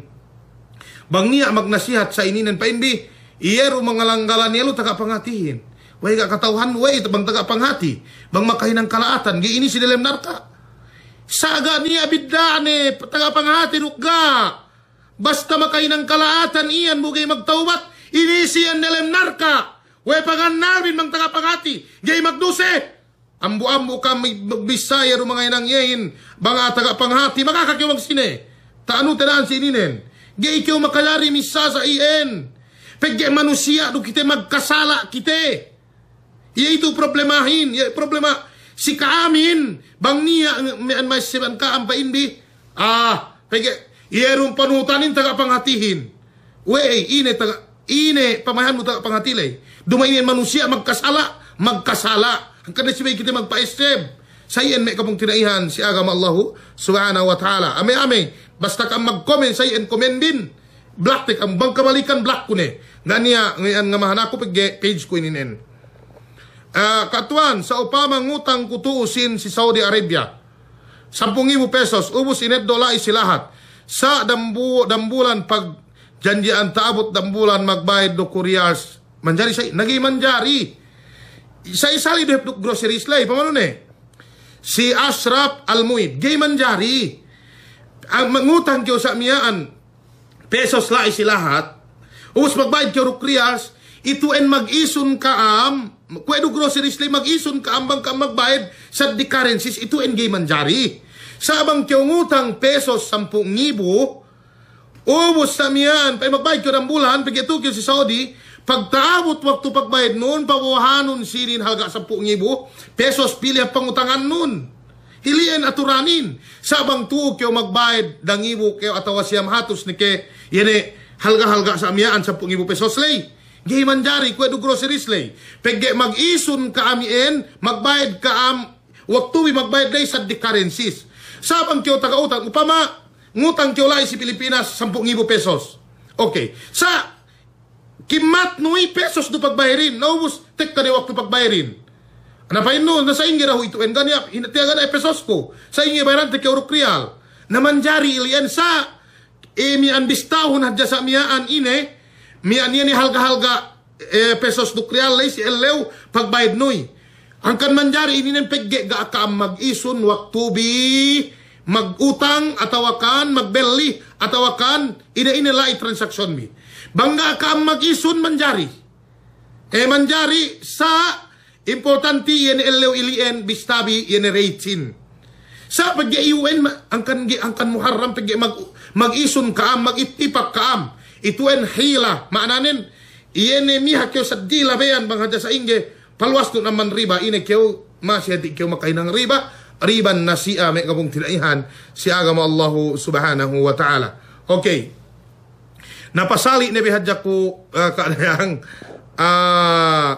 bang niya magnasihat sa ininan pa hindi, iyero mga langgalan niya lo taga pangatihin. Way ka katawhan, way bang taga panghati, bang makahinang kalaatan, gi ini si dilem narka. Saga niya biddaan eh, taga panghati nukga. Basta makahinang kalaatan iyan, mugay magtawbat, ini si ang dilem narka. Way pangan namin mang taga panghati, gay magduse, Ambu-ambu ka magbisaya ro mga inang mga taga panghati, makakakiwag sine. Taano tinaan si ininen. Gay ikaw makalari misa sa iyan. Pagge manusia do kita magkasala kita. Iya itu problemahin, iya problema si kaamin bang niya may may siban ka ang paindi. Ah, pagge iyerong panutanin taga panghatihin. We, ine taga ine pamahan mo taga panghatilay. Dumainin manusia magkasala, magkasala. Ang kada si kita magpa-esteb. Sa iyan may kapong tinaihan si agam Allahu subhanahu wa ta'ala. Ame ame, basta ka mag-comment sa iyan, comment din. Black tek, ang bang kamalikan black ko ne. Nga niya, ngayon nga mahan ako pag page ko ininen. Ah, katuan, sa upamang ngutang kutuusin si Saudi Arabia. 10,000 pesos, ubos ined dola isilahat. Sa dambu, dambulan pag janjian taabot dambulan magbayad do kuryas. Manjari sa, naging manjari. Sa isali do groceries lay, pamano ne? Si Ashraf Almuid, gay manjari. Ang mangutang kyo sa miyaan, pesos la isilahat. Ubos magbayad kyo rukriyas, ito en mag-ison kaam, kwedo groceries lay mag-ison kaam bang ka magbayad sa di currencies, ito en gay manjari. Sa abang kyo ngutang pesos sampung ngibo, ubos sa miyan, pa magbayad kyo ng bulan, pag ito si Saudi, pagtaabot waktu pagbayad noon, pawahanon sinin halga sampung ngibo, pesos pili ang pangutangan noon. Hilian aturanin. Sabang tuog kyo magbayad, dangibo kyo atawa siyam hatos ni ke, yan eh, halga-halga sa amiyaan sa pungibo pesos lay. Gay manjari, kwedo groceries lay. Pagge mag-ison ka amien, magbayad ka am, waktu magbayad lay sa di currencies. Sabang kyo taga-utang, upama, ngutang kyo lay si Pilipinas, 10,000 pesos. Okay. Sa kimat nui pesos do pagbayarin. Naubos, tek ka waktu pagbayarin. Pa no, nasa ingi raho ito, en ganya, hinatiaga na pesos ko. Sa ingi bayaran, tek euro krial. Namanjari ilian sa, e mian bistahon hadya sa miaan ine, mian yan ni halga-halga eh, pesos do krial lay si elew pagbayad nui. Ang kan manjari ininen pegge ga ka mag-ison waktu bi magutang atawakan magbeli atawakan ina ina lai transaksyon mi. Bangga kam makisun menjari. E menjari sa importante yen elew ilien bistabi yen reitin. Sa pagya iuen angkan gi angkan Muharram pagya mag magisun kaam magitipak kaam. Ituen hila maananen iyene miha kyo sa dila bayan bang sa ingge palwas tu naman riba ine kyo masih hati kyo makain riba riban nasi'a mek kabung tidak ihan si agama Allah subhanahu wa ta'ala. Okay. Napasali na bihadya ko uh, kadayang uh,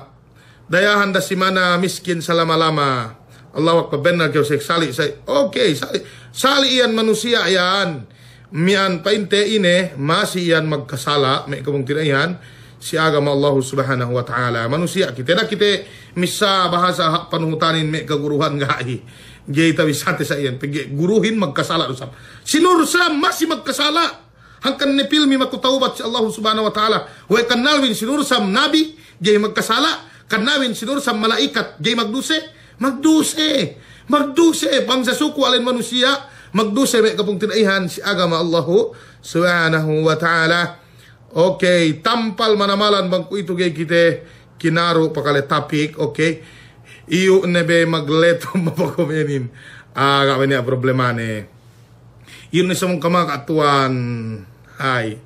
dayahan da si mana miskin sa lama-lama. Allah akbar benar kyo sa sali sa okay sali. Sali iyan manusia yan mian painte ine masi iyan magkasala may kamong tinayan si agama Allah subhanahu wa ta'ala. Manusia kita na kita misa bahasa panungutanin may kaguruhan gai gay tabi sate sa iyan guruhin magkasala usap sinursa masi magkasala hangkan ni pilmi makutawbat si Allah subhanahu wa ta'ala wa kanalwin sinursam nabi gay magkasala kanawin sinursam malaikat gay magduse Magduse. Magduse. Pang sa alin manusia, magduse may kapong tinaihan si agama Allahu subhanahu wa ta'ala. Okay, tampal manamalan bang ko ito gay kite kinaro pakale topic, okay? Iyo nebe magleto [LAUGHS] mapakumenin. Ah, kami niya problema ni. Yun na sa mong kamakatuan. Ay.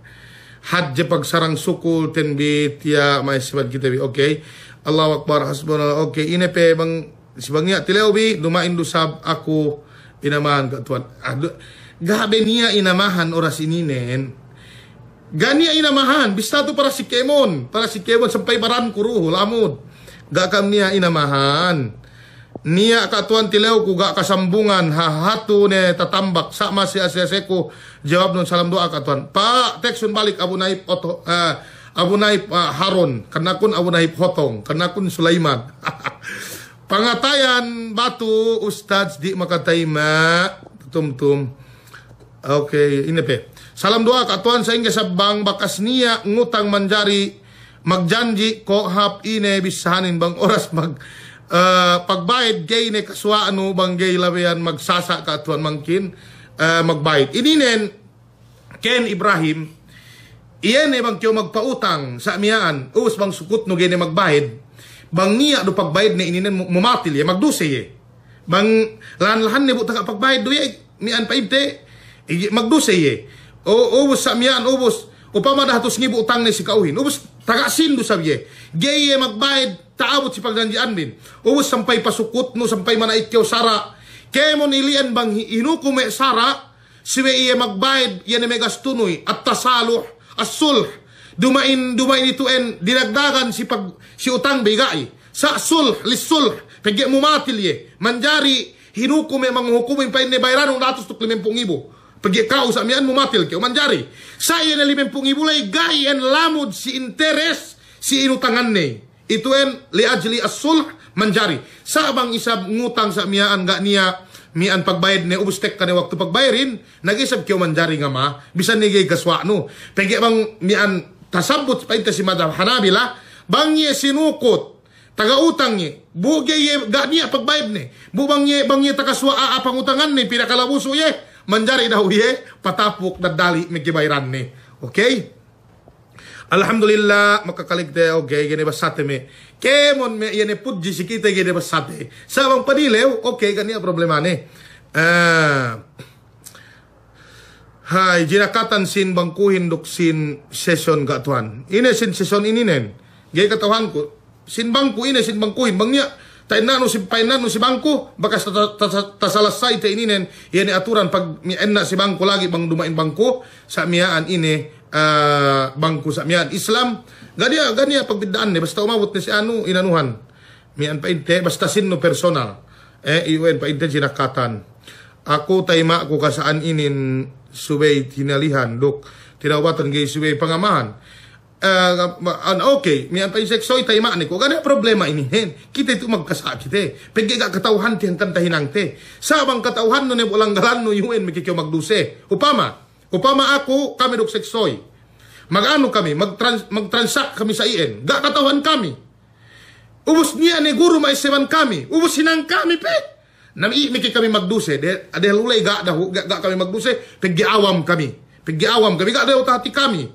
Hadja pagsarang sukul tenbit ya may sibad kita okay? Allahu Akbar hasbunallah. Okay, ine pe bang Sibangnya tilaw bi dumain dusab ako inamahan ka tuan. Ah, gabi niya inamahan oras ininen. Gania inamahan bistato para si Kemon, para si Kemon sampai baran kuru lamud. Gakam niya inamahan. Niya katuan tilaw ko ga kasambungan hahatu ne tatambak sama si asese ko jawab nun salam doa katuan. Pa teksun balik Abu Naib oto uh, Abu Naib uh, Harun karena kun Abu Naib Hotong karena kun Sulaiman. [LAUGHS] Pangatayan batu ustaz di makatayma tumtum. Okay, ini pe. Salam doa katuan sa inga sabang bakas niya ngutang manjari magjanji ko hap ine bisahanin bang oras mag uh, pagbayad gay ne kaswa ano bang gay labayan magsasa katuan mangkin uh, magbayad. Ininen Ken Ibrahim iyan e bang magpautang sa amiyaan us bang sukut no gay magbayad bang niya do pagbayad na ininen mumatil ya magduse ye bang lan lahan ni buta pagbayad do ye ni an painte magduse ye O ubos sa miyan, ubos. Upama dahatos ngibo utang ni si kauhin. Ubos tagasin do sabiye. Gaye magbayad taabot si pagdandian din. Ubos sampay pasukot no sampay manaikyaw sara. Kaya mo nilian bang hinukume sara, siwe iya magbayad yan may gastunoy at tasaloh as-sulh. Dumain dumain ito en dinagdagan si pag si utang bigay. Sa sulh lisulh pagye mo matilye. Manjari hinukume manghukumin pa ni bayranong datos to klimempong ibo. Pagye kao sa mian mo matil kyo manjari. Sa iya na limempong ibo lay gay en lamod si interes si inutangan ni. Ito en liajli as-sulh manjari. Sa bang isab ngutang sa miyaan ga niya mian pagbayad ni ubustek ka ni waktu pagbayarin nagisab kyo manjari nga ma bisan ni gay kaswa no. Pagye bang mian tasabot pa si Madam Hanabila bangye sinukot tagautang ni bugay ye ga niya pagbayad ni bubang ye bang ye takaswa a pangutangan ni pinakalabuso ye. Manjari daw ye patapok na dali may ni okay Alhamdulillah maka कलिक दे gege गे गेने me. साथे me के मन में ये ने Sa bang गेने oke साथे सब problema ne. ले okay hai sin bangkuhin hinduk sin session ga tuan. Ini sin session ini nen. Gay katahan ku sin bangku ini sin bangkuhin. Bangnya tai nanu sin pai nanu sin si bangku bakas ta selesai te ini nen. Yene aturan pag mi enna si bangku lagi bang dumain bangku sa miaan ini ah, bangku sa miyaan. Islam. Gania, gania pagbidaan ni. Basta umabot ni si ano inanuhan. Miyan pa inte. Basta sinno personal. Eh, iwan pa inte jinakatan. Ako tayma ko kasaan inin subay tinalihan dok tinawatan gay subay pangamahan. Uh, an okay, mi ang paisek soy tayma ni ko gani problema ini hen. Kita itu magkasakit eh. Pegi ka katawhan ti hangkan tahinang te. Sabang katawhan no ne walang galan no yuen mi kikyo magduse. Upama, upama ako kami dok seksoy. Magano kami, mag-trans, mag-transact kami sa IN. Ga katawhan kami. Ubus niya ni guru maisewan kami. Ubus sinang kami pe. Nami miki kami magduse. Ade ulay ga daw ga, ga kami magduse. Paggiawam kami. Paggiawam kami ga daw tati kami.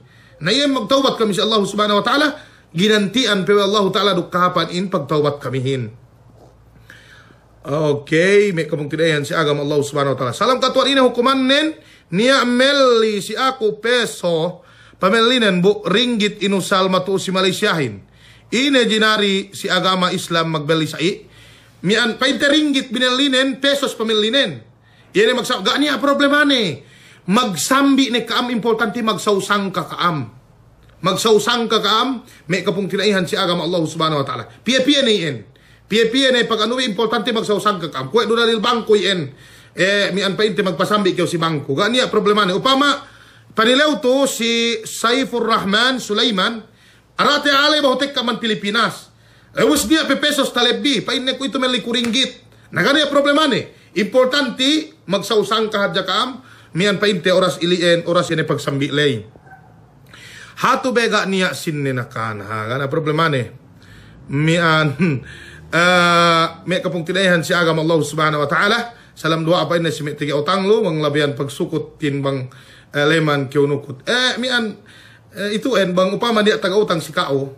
Na iyan magtawbat kami sa Allah subhanahu wa ta'ala. Ginantian pero Allah ta'ala duk kahapan in pagtawbat kami hin. Okay, may kamong tinayan si agam Allah subhanahu wa ta'ala. Salam katuan ina hukuman nen niya meli si ako peso pamelinan bu ringgit inusal matu si Malaysiahin. Ine jinari si agama Islam magbeli sa i. Mian painte ringgit binelinen pesos pamilinen. Yan magsa ga niya problema ni. Magsambi ni kaam importante magsausang ka kaam. Magsausang ka kaam may kapong tinaihan si agama Allah subhanahu wa ta'ala. Pia-pia ni en. Pia-pia ni pag ano importante magsausang ka kaam. Kuya doon na bangko en. eh mi an inti magpasambi kay si bangko niya problema ni upama panilaw to si Saifur Rahman Sulaiman arate ale ka man Pilipinas. Eh, Ewas dia pe pesos talebi pa inne ko ito men likuringgit nagani problema ni importante magsausang kahadya kaam mian pa painte oras ilien oras ini pagsambi lay hatu bega niya sinne nakan ha gana problema ni mian uh, [LAUGHS] eh, may kapungtilayan si agam Allah subhanahu wa ta'ala. Salam dua apa ini si tiga utanglo, mang labian pagsukot tinbang uh, leman kiunukot. Eh, miyan, eh, itu en bang upama dia taga-utang si kao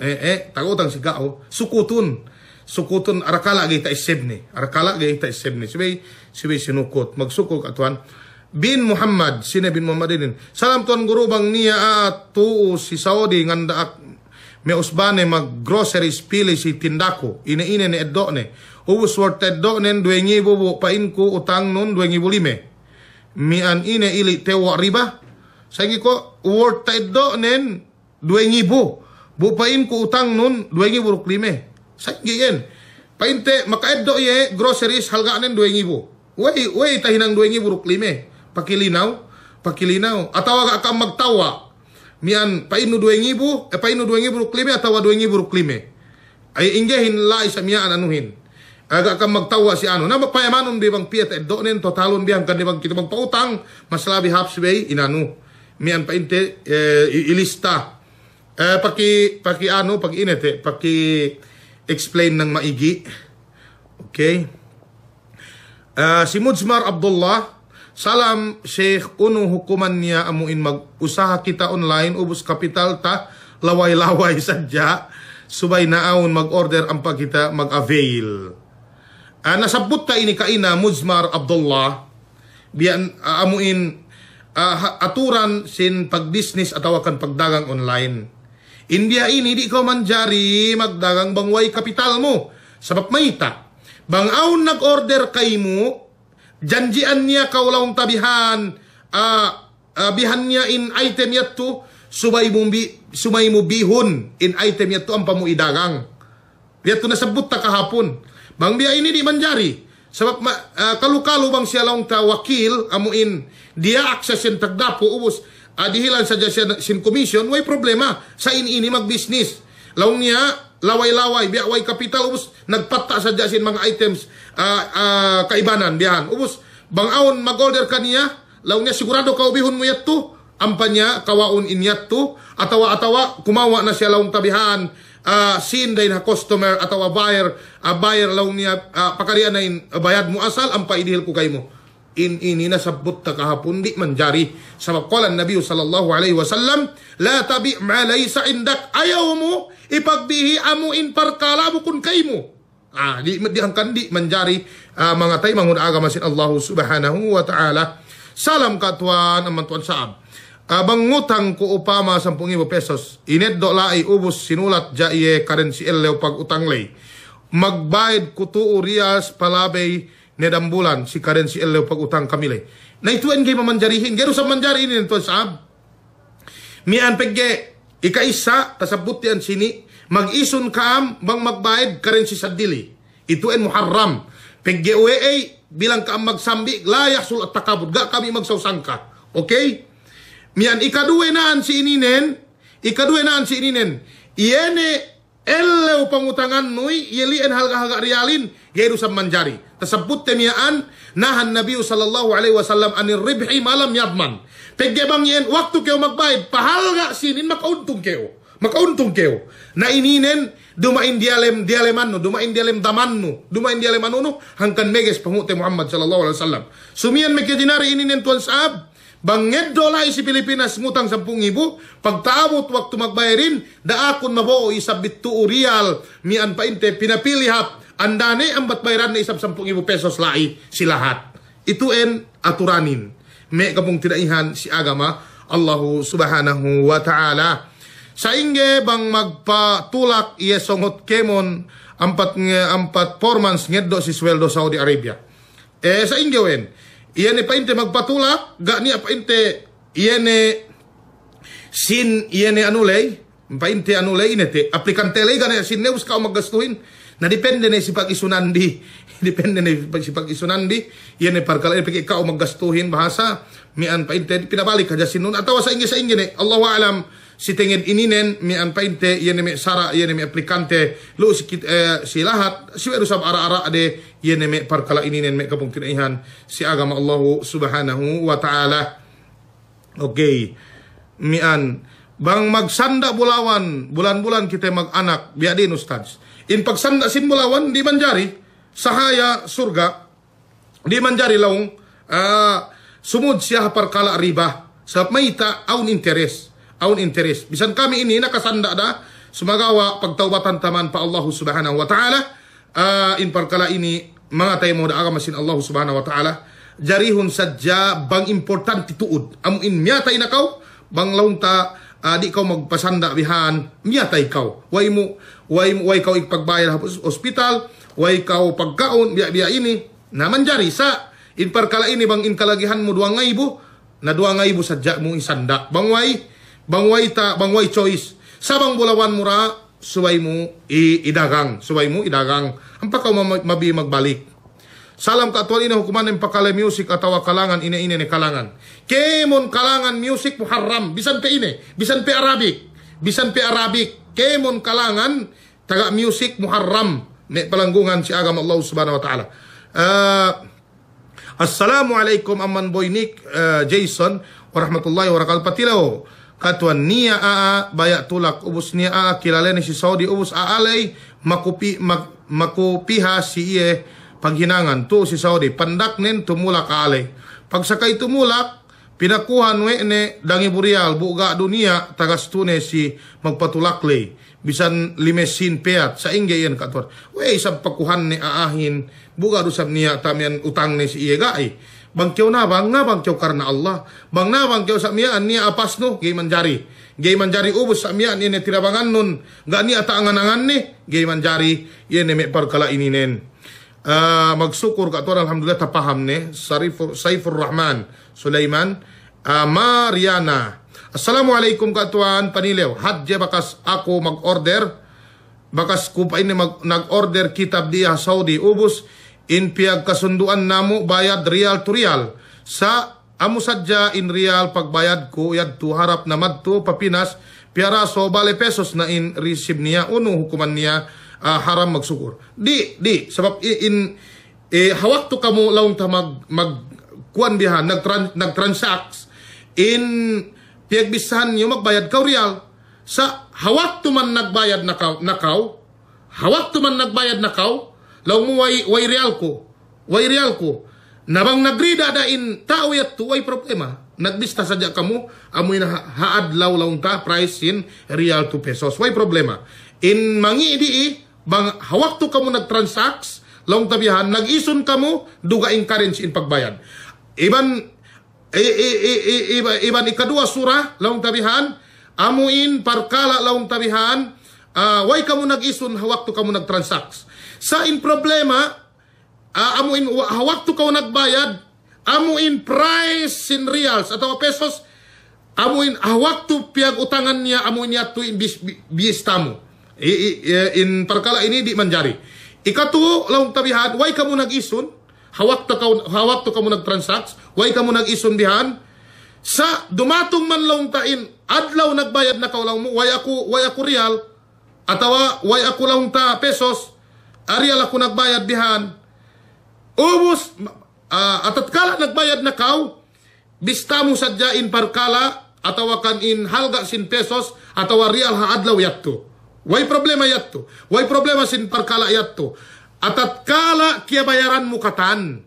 eh eh taga-utang si kao sukutun. Sukutun arakala gay ta isib ni. Arakala gay ta isib ni. Sibay sibay sinukot magsukok atuan bin Muhammad sina bin Muhammad din salam tuan guru bang niya at tuo si Saudi nganda may usbane mag groceries pili si tindako ine-ine ni eddo ne ubus worth eddo nen duwengi bubu pain ko utang nun duwengi bulime mian ine ili tewa riba Sagi ko, worth tayo do nen, duwe ngibo. Bupain ko utang nun, duwe ngibo ruklime. Sagi yan. Painte, makaed do ye, groceries, halga nen duwe ngibo. Way, way, tahinang duwe ngibo ruklime. Pakilinaw, pakilinaw. Atawa ka magtawa. Mian, paino duwe ngibo, eh paino duwe ngibo ruklime, atawa duwe ngibo ruklime. Ay inggehin la isa miya anuhin. Aga ka magtawa si ano. Na magpayamanon di bang piyat eddo nen totalon biyang kan di bang kita magpautang maslabi halfway inanu mian pa inte eh, ilista eh, paki paki ano pag init eh, paki explain ng maigi okay uh, si Mujmar Abdullah salam Sheikh uno hukuman niya amuin mag usaha kita online ubos kapital ta laway-laway [LAUGHS] sadya subay naawon mag-order ang pagkita mag-avail uh, nasabot ta ini kaina Mujmar Abdullah biyan uh, amuin ha- aturan sin pagbusiness atawa kan pagdagang online. India ini di ko manjari magdagang bangway kapital mo. Sabab mayta. Bangaw nag-order kay mo, janjiannya kau laun tabihan. Uh, uh, bihannya in item yatu subai mumbi sumaimu bihun in item yattu ampamu idagang. Lihat tu nasebut tak kahapun. Bang dia ini dimanjari. Sebab uh, kalau kalau bang sialong ta wakil amuin dia aksesin tagdapo ubus. Adihilan saja sin komisyon way problema. Sa ini ini magbisnis laungnya laway-laway biya way kapital. Ubos nagpata sa sin mga items ah, ah, kaibanan biyan. Ubos bangaon mag-order kaniya laong niya sigurado ka ubihon mo yatto. Ampa niya kawaon inyatto atawa atawa kumawa na siya laong tabihan uh, sin day na customer atawa buyer uh, buyer laong niya uh, pakarian na uh, bayad mo asal ang paidihil ko kay mo in ini nasabut takahapun di menjari. Sebab kala Nabi sallallahu alaihi wasallam la tabi ma laisa indak ayawmu ipagbihi amu in perkala bukun kaimu. Ah di diangkan di menjari uh, mengatai mangun agama sin Allah subhanahu wa taala. Salam katuan aman tuan saam Abang ah, utang ku upama sampungi ibu pesos. Inet do lai ubus sinulat jaiye karen si el utang lay. Magbayad kutu urias palabay ne dambulan si currency ellew pag utang kamilay. Na ituan kay mamanjarihin, gero sa manjari ini to saab. Mian pegge ikaisa tasabut yan sini mag-ison kaam bang magbayad currency sa dili. Ituan muharram. Pegge uwe bilang kaam magsambi layak sul at takabud ga kami magsausangka. Okay? Mian ikaduwe naan si ininen, ikaduwe naan si ininen. Iene elew pangutangan nui yelien halga-halga rialin gairu Tasabut temiyaan nahan Nabi sallallahu alaihi wasallam anir ribhi malam yadman. Peggebang yen waktu keo magbayad pahalga sinin makauntong keo. Makauntong keo. Na ininen dumain dialem dialeman no, dumain dialem daman no, dumain dialem anuno hangkan meges pangute Muhammad sallallahu alaihi wasallam. Sumian mekedinari ininen tuan saab Banged dola si Pilipinas ngutang 10,000, pagtaabot waktu magbayarin, daakon mabo isabit tu urial, mian pa inte, pinapilihap, Andane ang bayaran na isap sampung ibu pesos lai silahat. Itu en aturanin. Me kapung tidak ihan si agama Allahu subhanahu wa ta'ala. Sa inge bang magpatulak iya songot kemon ampat nge ampat performance ngeddo si sweldo Saudi Arabia. Eh saingge wen. Iya ne painte magpatulak gak ni apa inte iya ne sin iya ne anulay painte anulay inete aplikante lay gane sin neus ka magastuhin na depende na si pakisunandi depende ni si pakisunandi yan [LAUGHS] ni parkala. ni ikaw maggastuhin bahasa mian painte pinabalik aja sinun. Atawa sa ingi sa nih, Allah Allahu alam si tingin ininen mian painte yan ni sara yan ni aplikante lu eh, si lahat, si lahat si ara-ara ade yan ni parkala ininen me kapungtinaihan si agama Allahu subhanahu wa taala. Okay mian Bang magsanda bulawan, bulan-bulan kita mag-anak, biadin ustaz. In pagsanda sin bulawan, di man jari, sahaya surga, di man jari laong, ah, sumud siya parkala riba. Sa mayta, aun interes. Aun interes. Bisan kami ini nakasanda da, sumagawa pagtaubatan taman pa Allah subhanahu wa ta'ala, ah, in parkala ini, mga tayo mo da agamasin Allah subhanahu wa ta'ala, jarihon sadya bang importante tuod. Amo in miyatay na kaw, bang laong ta, ah, di kau magpasanda bihan, miyatay kaw. Way mo, way, way kau ipagbayad sa ospital, way kau pagkaon, biya, biya ini, naman jari sa, in parkala ini bang in kalagihan mo duwang ngaybo, na duwang ngaybo sadya mo isanda. Bang way, bang way ta, bang way choice. Sa bang bulawan mo ra, suway mo i, idagang, suway mo idagang. Ang pakaw ma- mabi magbalik. Salam katuan ina hukuman ng pakala music atawa kalangan ina ina ni kalangan. Kemon kalangan music muharram. Bisan pe ine. Bisan pe Arabic. Bisan pe Arabic. Kemon kalangan taga music muharram. Ne palanggungan si agama Allah subhanahu wa ta'ala. Uh, Assalamualaikum Amman Boy Nick uh, Jason warahmatullahi wabarakatuh. Patilaw katuan niya aa bayak tulak ubus niya aa kilala ni si Saudi ubus aalay makupi mag, makupiha si iye paghinangan to si Saudi pandak nen tumulak alay pagsakay tumulak pinakuhan we ne dangi burial buga dunia tagas tune si magpatulakle bisan limesin peat sa ingge yan katwar we isang pakuhan ni aahin. Buga dusab niya tamian utang ni si iye gai bangkyaw na bang na bangkyaw karna Allah. Bang na bangkyaw sa miya niya apas no gay manjari. Gay manjari ubos sa miya ni tirabangan nun. Ga ni ata angan ni gay manjari. Yen may parkala ininen uh, magsukur ka to alhamdulillah tapaham Sarifur, Saifur Rahman Sulaiman uh, Mariana. Assalamualaikum katuan panilew. Hadje bakas ako mag-order. Bakas ko pa ini mag, nag-order kitab diya Saudi. Ubos in piyag kasunduan namo bayad real to real. Sa amo sadya in real pagbayad ko yad to harap na madto papinas piaraso bale pesos na in receive niya. Uno hukuman niya uh, haram magsukur. Di di sabab in eh, hawak to kamo laung ta mag mag kuan biha nag nag transacts in piyagbisahan niyo magbayad ka real sa hawak to man nagbayad nakaw nakaw hawak to man nagbayad nakaw Law mo way, way real ko. Way real ko. Nabang nagrida da in tao yat way problema. Nagbista sadya kamo, amoy na haad law ta, price in real to pesos. Way problema. In mangi di bang hawak to kamo nagtransacts, law tabihan, nag-ison kamo, duga in currency in pagbayad. Iban iban, iban, iban dua surah laung tabihan. Amuin parkala laung tabihan. Uh, wai kamu nagisun waktu kamu nagtransaks sain problema uh, amuin waktu kau nagbayad amuin price in reals atau pesos amuin waktu piag utangannya amuin yatuin bis, bis tamu. I, i, in parkala ini di manjari. Ikatu laung tabihan wai kamu nagisun Hawak to ka hawak to kamu nag-transacts, why kamu nag-ison bihan? Sa dumatong man laung tain, adlaw nagbayad na kaulang mo, why ako, why ako real, atawa why ako laung ta pesos, Arial ako nagbayad bihan. Ubus, uh, atat kala nagbayad na kaw, bista mo sadya in parkala, atawakan in halga sin pesos, atawa real ha adlaw yatto. Way problema yatto. Way problema sin parkala yatto. Atat kala kia bayaran mo katan.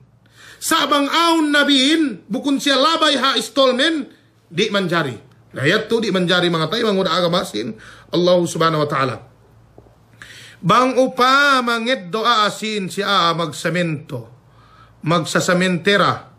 Sa abang aun nabiin, bukun siya labay ha installment, di manjari. Layat to, di manjari mga tayo, mga agamasin, Allah subhanahu wa ta'ala. Bang upa mangit doa asin siya magsamento, magsasamentera,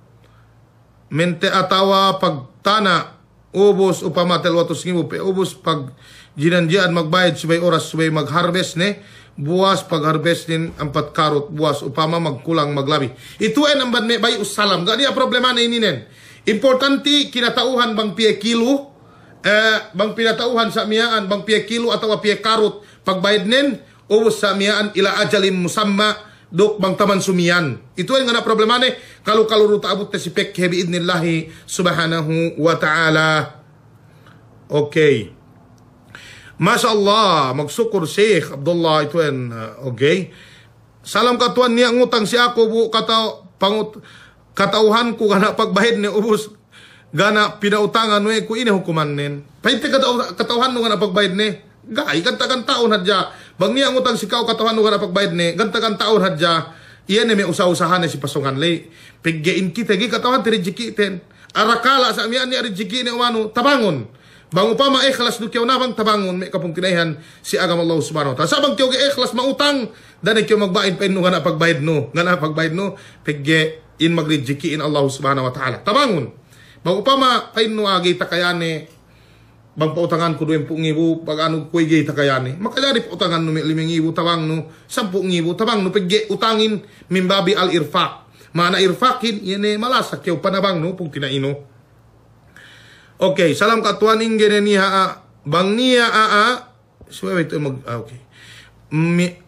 mente atawa pagtana, ubos upama telwatos ngibo pe ubos pag ginandian magbayad subay oras subay magharvest ne buwas pag harvest din ampat karot buwas upama magkulang maglabi ito ay ang banme bay usalam gani a problema na ininen importante kinatauhan bang pie kilo eh, bang pinatauhan sa miyaan bang pie kilo atau pie karot pagbayad nen ubos sa miyaan ila ajalin musamma dok bang taman sumiyan. Ito ay nga na problema ni kalau kalau ruta abot si pek hebi idnillahi subhanahu wa ta'ala. Okay. Masya Allah, magsukur Sheikh Abdullah itu en, eh, Okay. Salam katuan niya ngutang si ako bu kata pangut katauhanku pak pagbahid ni ubus gana pinautangan we ku ini hukuman nin. Paite kata katauhan no kana pagbahid ni. Gai kantakan taon hadja. Bang niya ngutang si kau katauhan no kana pagbahid ni. Kantakan taon hadja. Iya ni may usaha-usahan si pasungan le. Piggein kita gi katauhan ti rejeki ten. Arakala sa mian ni rejeki ni umano tabangun. Bang upama ikhlas do kiyaw nabang tabangon, may kapong kinaihan si agam Allah subhanahu wa ta'ala. Sabang kiyaw ikhlas mautang, dani kiyaw magbain pa ino nga na pagbayad no. Nga na pagbayad no, pigge in magrijikiin Allah subhanahu wa ta'ala. Tabangon. Bang upama, kain no agi takayane, bang pautangan ko doon pong ibu pag ano ko igay takayani makadari pautangan no limang ibu tawang no sampu ibu tawang no pagge utangin mimbabi al irfaq mana irfaqin yan eh malasak yaw panabang no pong tinaino Oke, salam kat tuan ingene ni haa. Bang nia aa. Sebab itu mag ah, okey.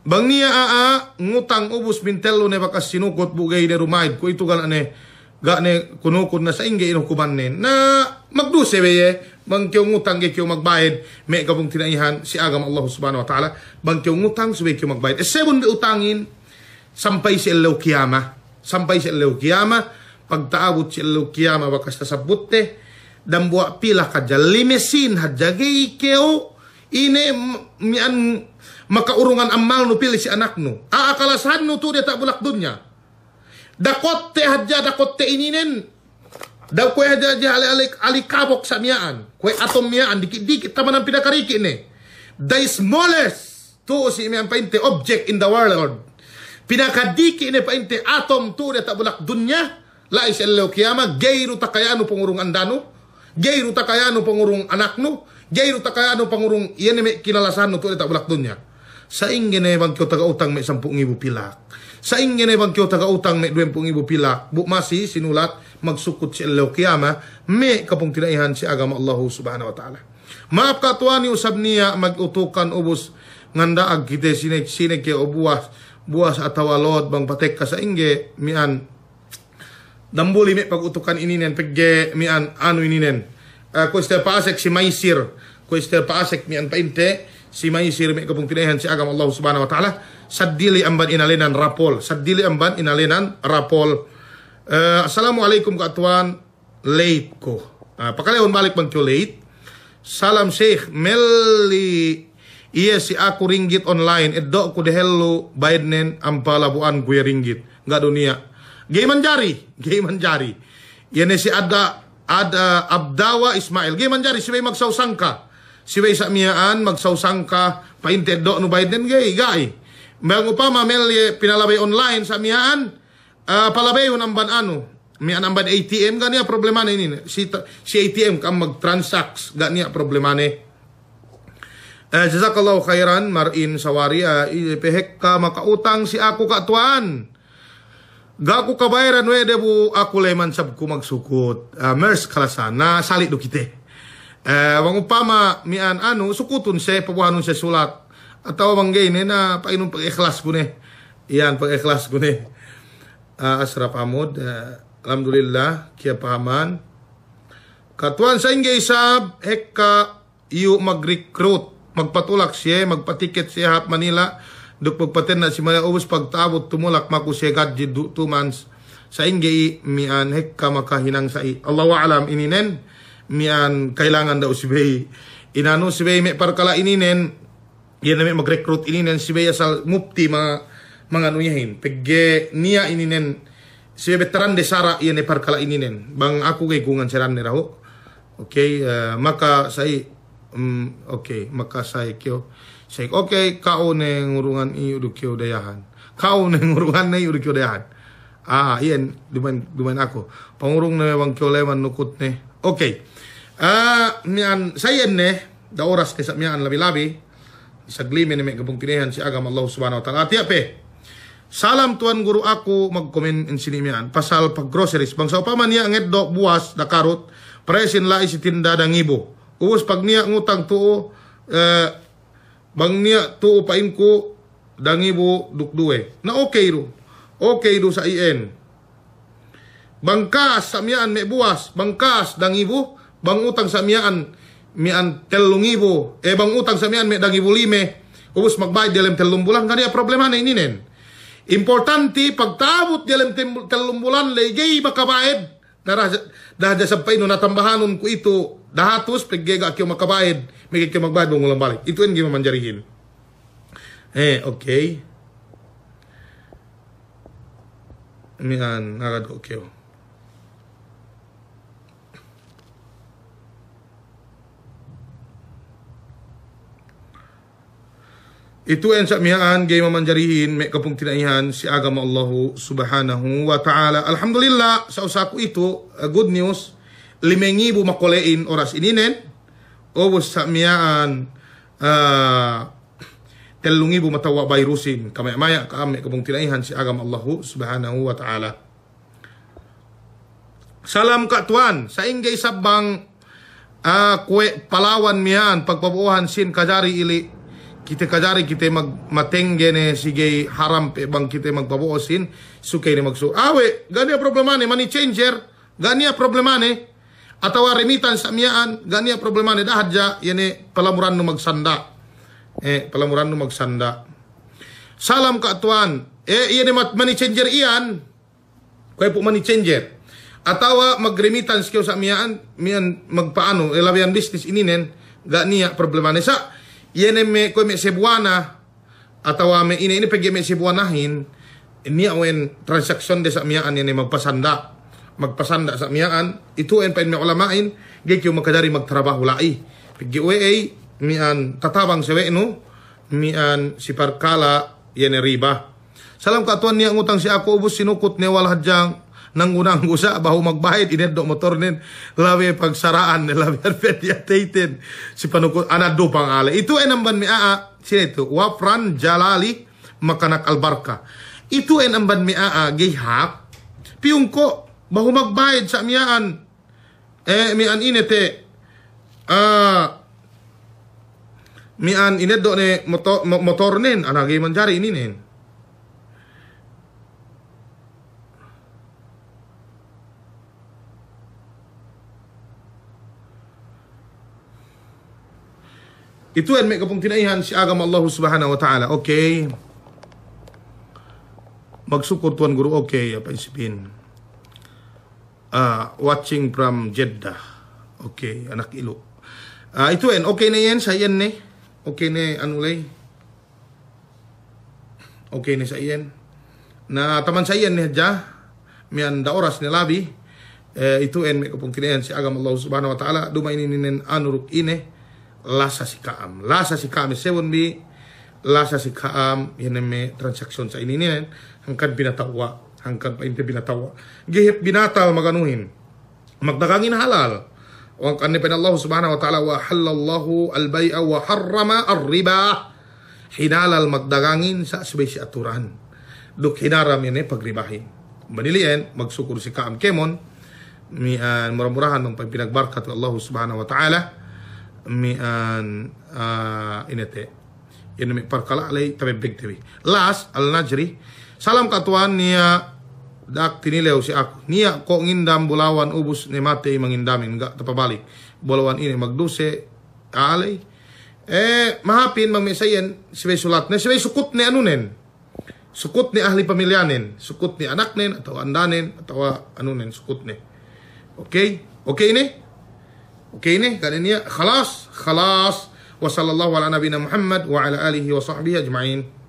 Bang nia aa ngutang ubus bintelo ne bakas sinukot bugay de rumaid. Ko itu kan ane ga ne kunukod na sa ingge inukuman ne. Na magduse beye bang kyo ngutang ge kyo magbayad me kabung tinaihan si agama Allah subhanahu wa taala. Bang kyo ngutang sube kyo magbayad e sebon be utangin sampai si elaw kiyama sampai si elaw kiyama pagtaabot si elaw kiyama bakas tasabot te dan buat pilah kaja limesin hajagei keo. Ini mian maka urungan amal nu pilih si anak nu. Aakalasan nu tu dia tak bulak dunia. dakot teh haja dakot teh ini nen. Dak kue haja haja ale ale ali kabok samiaan kue atom miaan dikit dikit tamanan pida kariki ne the smallest tu si mian painte object in the world. Pindah pinakadiki ini painte atom tu dia tak bulak Laish la isallahu kiamat gayru takayanu pengurungan danu. Jairu takayano anu pangurung anaknu, jairu takayano anu pangurung iyan kinalasan kilalasano to eta bulak dunya. Saingge ne bang kyo taga utang me 10 ibu pilak. Saingge ne bang kyo taga utang me 20 ibu pilak. Bu masih sinulat magsukut si Allah kiyama me kapung tinaihan si agama Allah subhanahu wa ta'ala. Maaf katuani usab niya magutukan ubus ngandaag agite sinek sinek ke obuas buas atau alot bang patek ka saingge mian dambuli limit pagutukan ini nen. Pegge mi an anu ini nen. Eh, uh, ko iste paasek si maisir. Ko iste paasek mi an painte si maisir mi kapung pinahan si agama Allah Subhanahu wa taala. Saddili amban inalenan rapol. Sadili amban inalenan rapol. Uh, assalamualaikum ka tuan. Late ko. Ah, uh, on balik bang late. Salam Sheikh. Meli Iya si aku ringgit online, edok ku dehello, Biden ampala buan gue ringgit. Enggak dunia, gay manjari gay manjari yan si ada ada Abdawa Ismail. Gay manjari si may magsawsangka si may sa miyaan magsawsangka painte do no bayadnen gay gay. Bang upama Meli pinalabay online sa miyaan. Uh, palabay ang ban ano? May anamban ATM gania problema na ini si si ATM kam mag-transacts gania problema ni uh, jazakallahu khairan marin sawari. Uh, pehek ka makautang si ako katuan Gaku kabayran we debu aku leman sabku magsukut. Uh, eh, mers kalasana salik do kite. Eh, upama mian anu sukutun se pabuhanun se sulat atau wang gini na painun pag ikhlas gune. Iyan pag ikhlas gune. Eh, uh, Asraf Amud uh, Alhamdulillah kia pahaman. Katuan sa ingay sab heka iu magrecruit magpatulak siya magpatiket siya hap Manila duk pagpaten na si Maya Ubus pagtabot tumulak maku siya gadji two months. Sa inge mian hekka makahinang sa i. Allahu alam ininen, mian kailangan daw si Bay. Inano si Bay may parkala ininen, yan na mag-recruit ininen si Bay asal mupti mga mga nuyahin. Pagge niya ininen, si veteran de Sara iyan e parkala ininen bang aku kay kungan seran ni raho okay uh, maka say um, okay maka say kyo say okay kao ne ngurungan i udu kyo dayahan kao ne ngurungan ne udu kyo dayahan ah iyan duman duman ako pangurung na bang kyo leman nukut ne. Okay ah uh, mian sayen ne da oras kay sa mian labi-labi saglimi ni may tinihan si agam Allah subhanahu wa ta'ala. Atiape Salam tuan guru aku mag-comment in sinimian pasal pag groceries. Bang sa upaman niya ang do buwas da karot presin la isi tinda da ngibo. Ubos pag niya ngutang tuo eh, bang niya tu upain ko dangi bu duk duwe. Na okay ro okay do sa ien bangkas samian me buas. Bangkas dangi bu. Bang utang samian mian telung ibu eh bang utang samian me dangi bu lime. Ubus magbayad dalam telung bulan. Kaya problema na ini nen. Importante pagtabot dalam telung bulan legay makabayad na dah sampai no tambahanun ko ito dahatos paggiga kyo makabayad may kyo magbayad ng ulang balik. Ito ang gimamanjarihin. Eh, okay. Mian, nagad ko kyo. Ito ang sa miyaan gay mamanjarihin may kapong tinaihan si agam Allah subhanahu wa ta'ala. Alhamdulillah sa usaku ito uh, good news limengibu makolein oras ininen obos sa miyaan uh, telungibu matawa virusin kamay maya kami kapong tinaihan si agam Allah subhanahu wa ta'ala. Salam katuan sa ingay sabang uh, kwe, palawan miyan pagpabuhan sin kajari ili. Kita kajari kita mag matengge ne sige haram pe bang kita magpabuosin sukay ni magsu awe gani problema ne money changer. Gani problema ne atau remitan sa miyaan, ganiya problema ni dahad ಪ್ರೊಬ್ಲಮಾನೆ yani pelamuran nu magsanda. Eh, pelamuran nu magsanda. salam ka tuan. eh iya mat mani changer ian kaya po money changer atawa remitan kayo sa miyan miyan magpaano elawian eh, business ini nen ga niya problema ni sa yani me ko me sebuana atawa me ini ini pagi me sebuanahin niya wen transaction de sa miyaan, yani magpasanda magpasanda sa miyaan ito en pa me ulamain gay kyo magkadari magtrabaho lai. Pigi uwe mian tatabang sewe no mian si parkala yene riba. Salam ka tuan niya ngutang si ako ubos sinukot ne wal hadyang nangunang [LAUGHS] gusa bahu magbayad ineddo motor nin. Labi pagsaraan [LAUGHS] labi arpetiatated si panukot anado pangala itu ay namban mi aa sino ito? Wafran jalali makanak albarka. Itu ay namban mi aa gihap piung ko bahu magbayad sa miyaan eh mian inete ah mian ineddo ne motor, motor nin anagi manjari ini nin Itu ang may kapong tinaihan si agam Allah subhanahu wa ta'ala. Okay. Magsukot tuan guru. Okay. Apa isipin? Ah, watching from Jeddah. Okay. Anak ilo. Ah, itu en. Okay na yan. Sa yan ne. Okay na anulay. Okay na sa iyan. Na taman sa iyan ni Hadja. Miyan da oras ni labi. Eh, itu en may kapong tinaihan si agam Allah subhanahu wa ta'ala. Dumay ninin anuruk ine lasa si kaam. Lasa si kaam seven bi lasa si kaam yan may transaksyon sa ininin hangkad binatawa hangkad pa inte binatawa. Gihip binatal maganuhin. Magdagangin halal. Wa kan pa Allah subhanahu wa ta'ala wa halallahu al-bay'a wa harrama ar-riba. Hinalal magdagangin sa si aturan duk hinaram yan eh pagribahin manilian magsukur si kaam kemon. Mi uh, murah-murahan ng pinagbarkat Allah subhanahu wa ta'ala. Mian uh, inete. Yan mi parkala alay tabi big tabi last al najri Salam katuan nia dak tinileu si aku. Nia ko ngindam bulawan ubus ni mate mengindamin enggak tepa balik. Bulawan ini magduse kali Eh mahapin mamisayen siwe sulat ne siwe sukut ne anunen. Sukut ni ahli pemilihanin, sukut ni anaknen atau andanen atau anunen sukut ne. Oke, okay? oke okay ini? Oke ini ya, khalas khalas Wassalamualaikum warahmatullahi wabarakatuh. Muhammad wa ala alihi wa sahbihi ajma'in.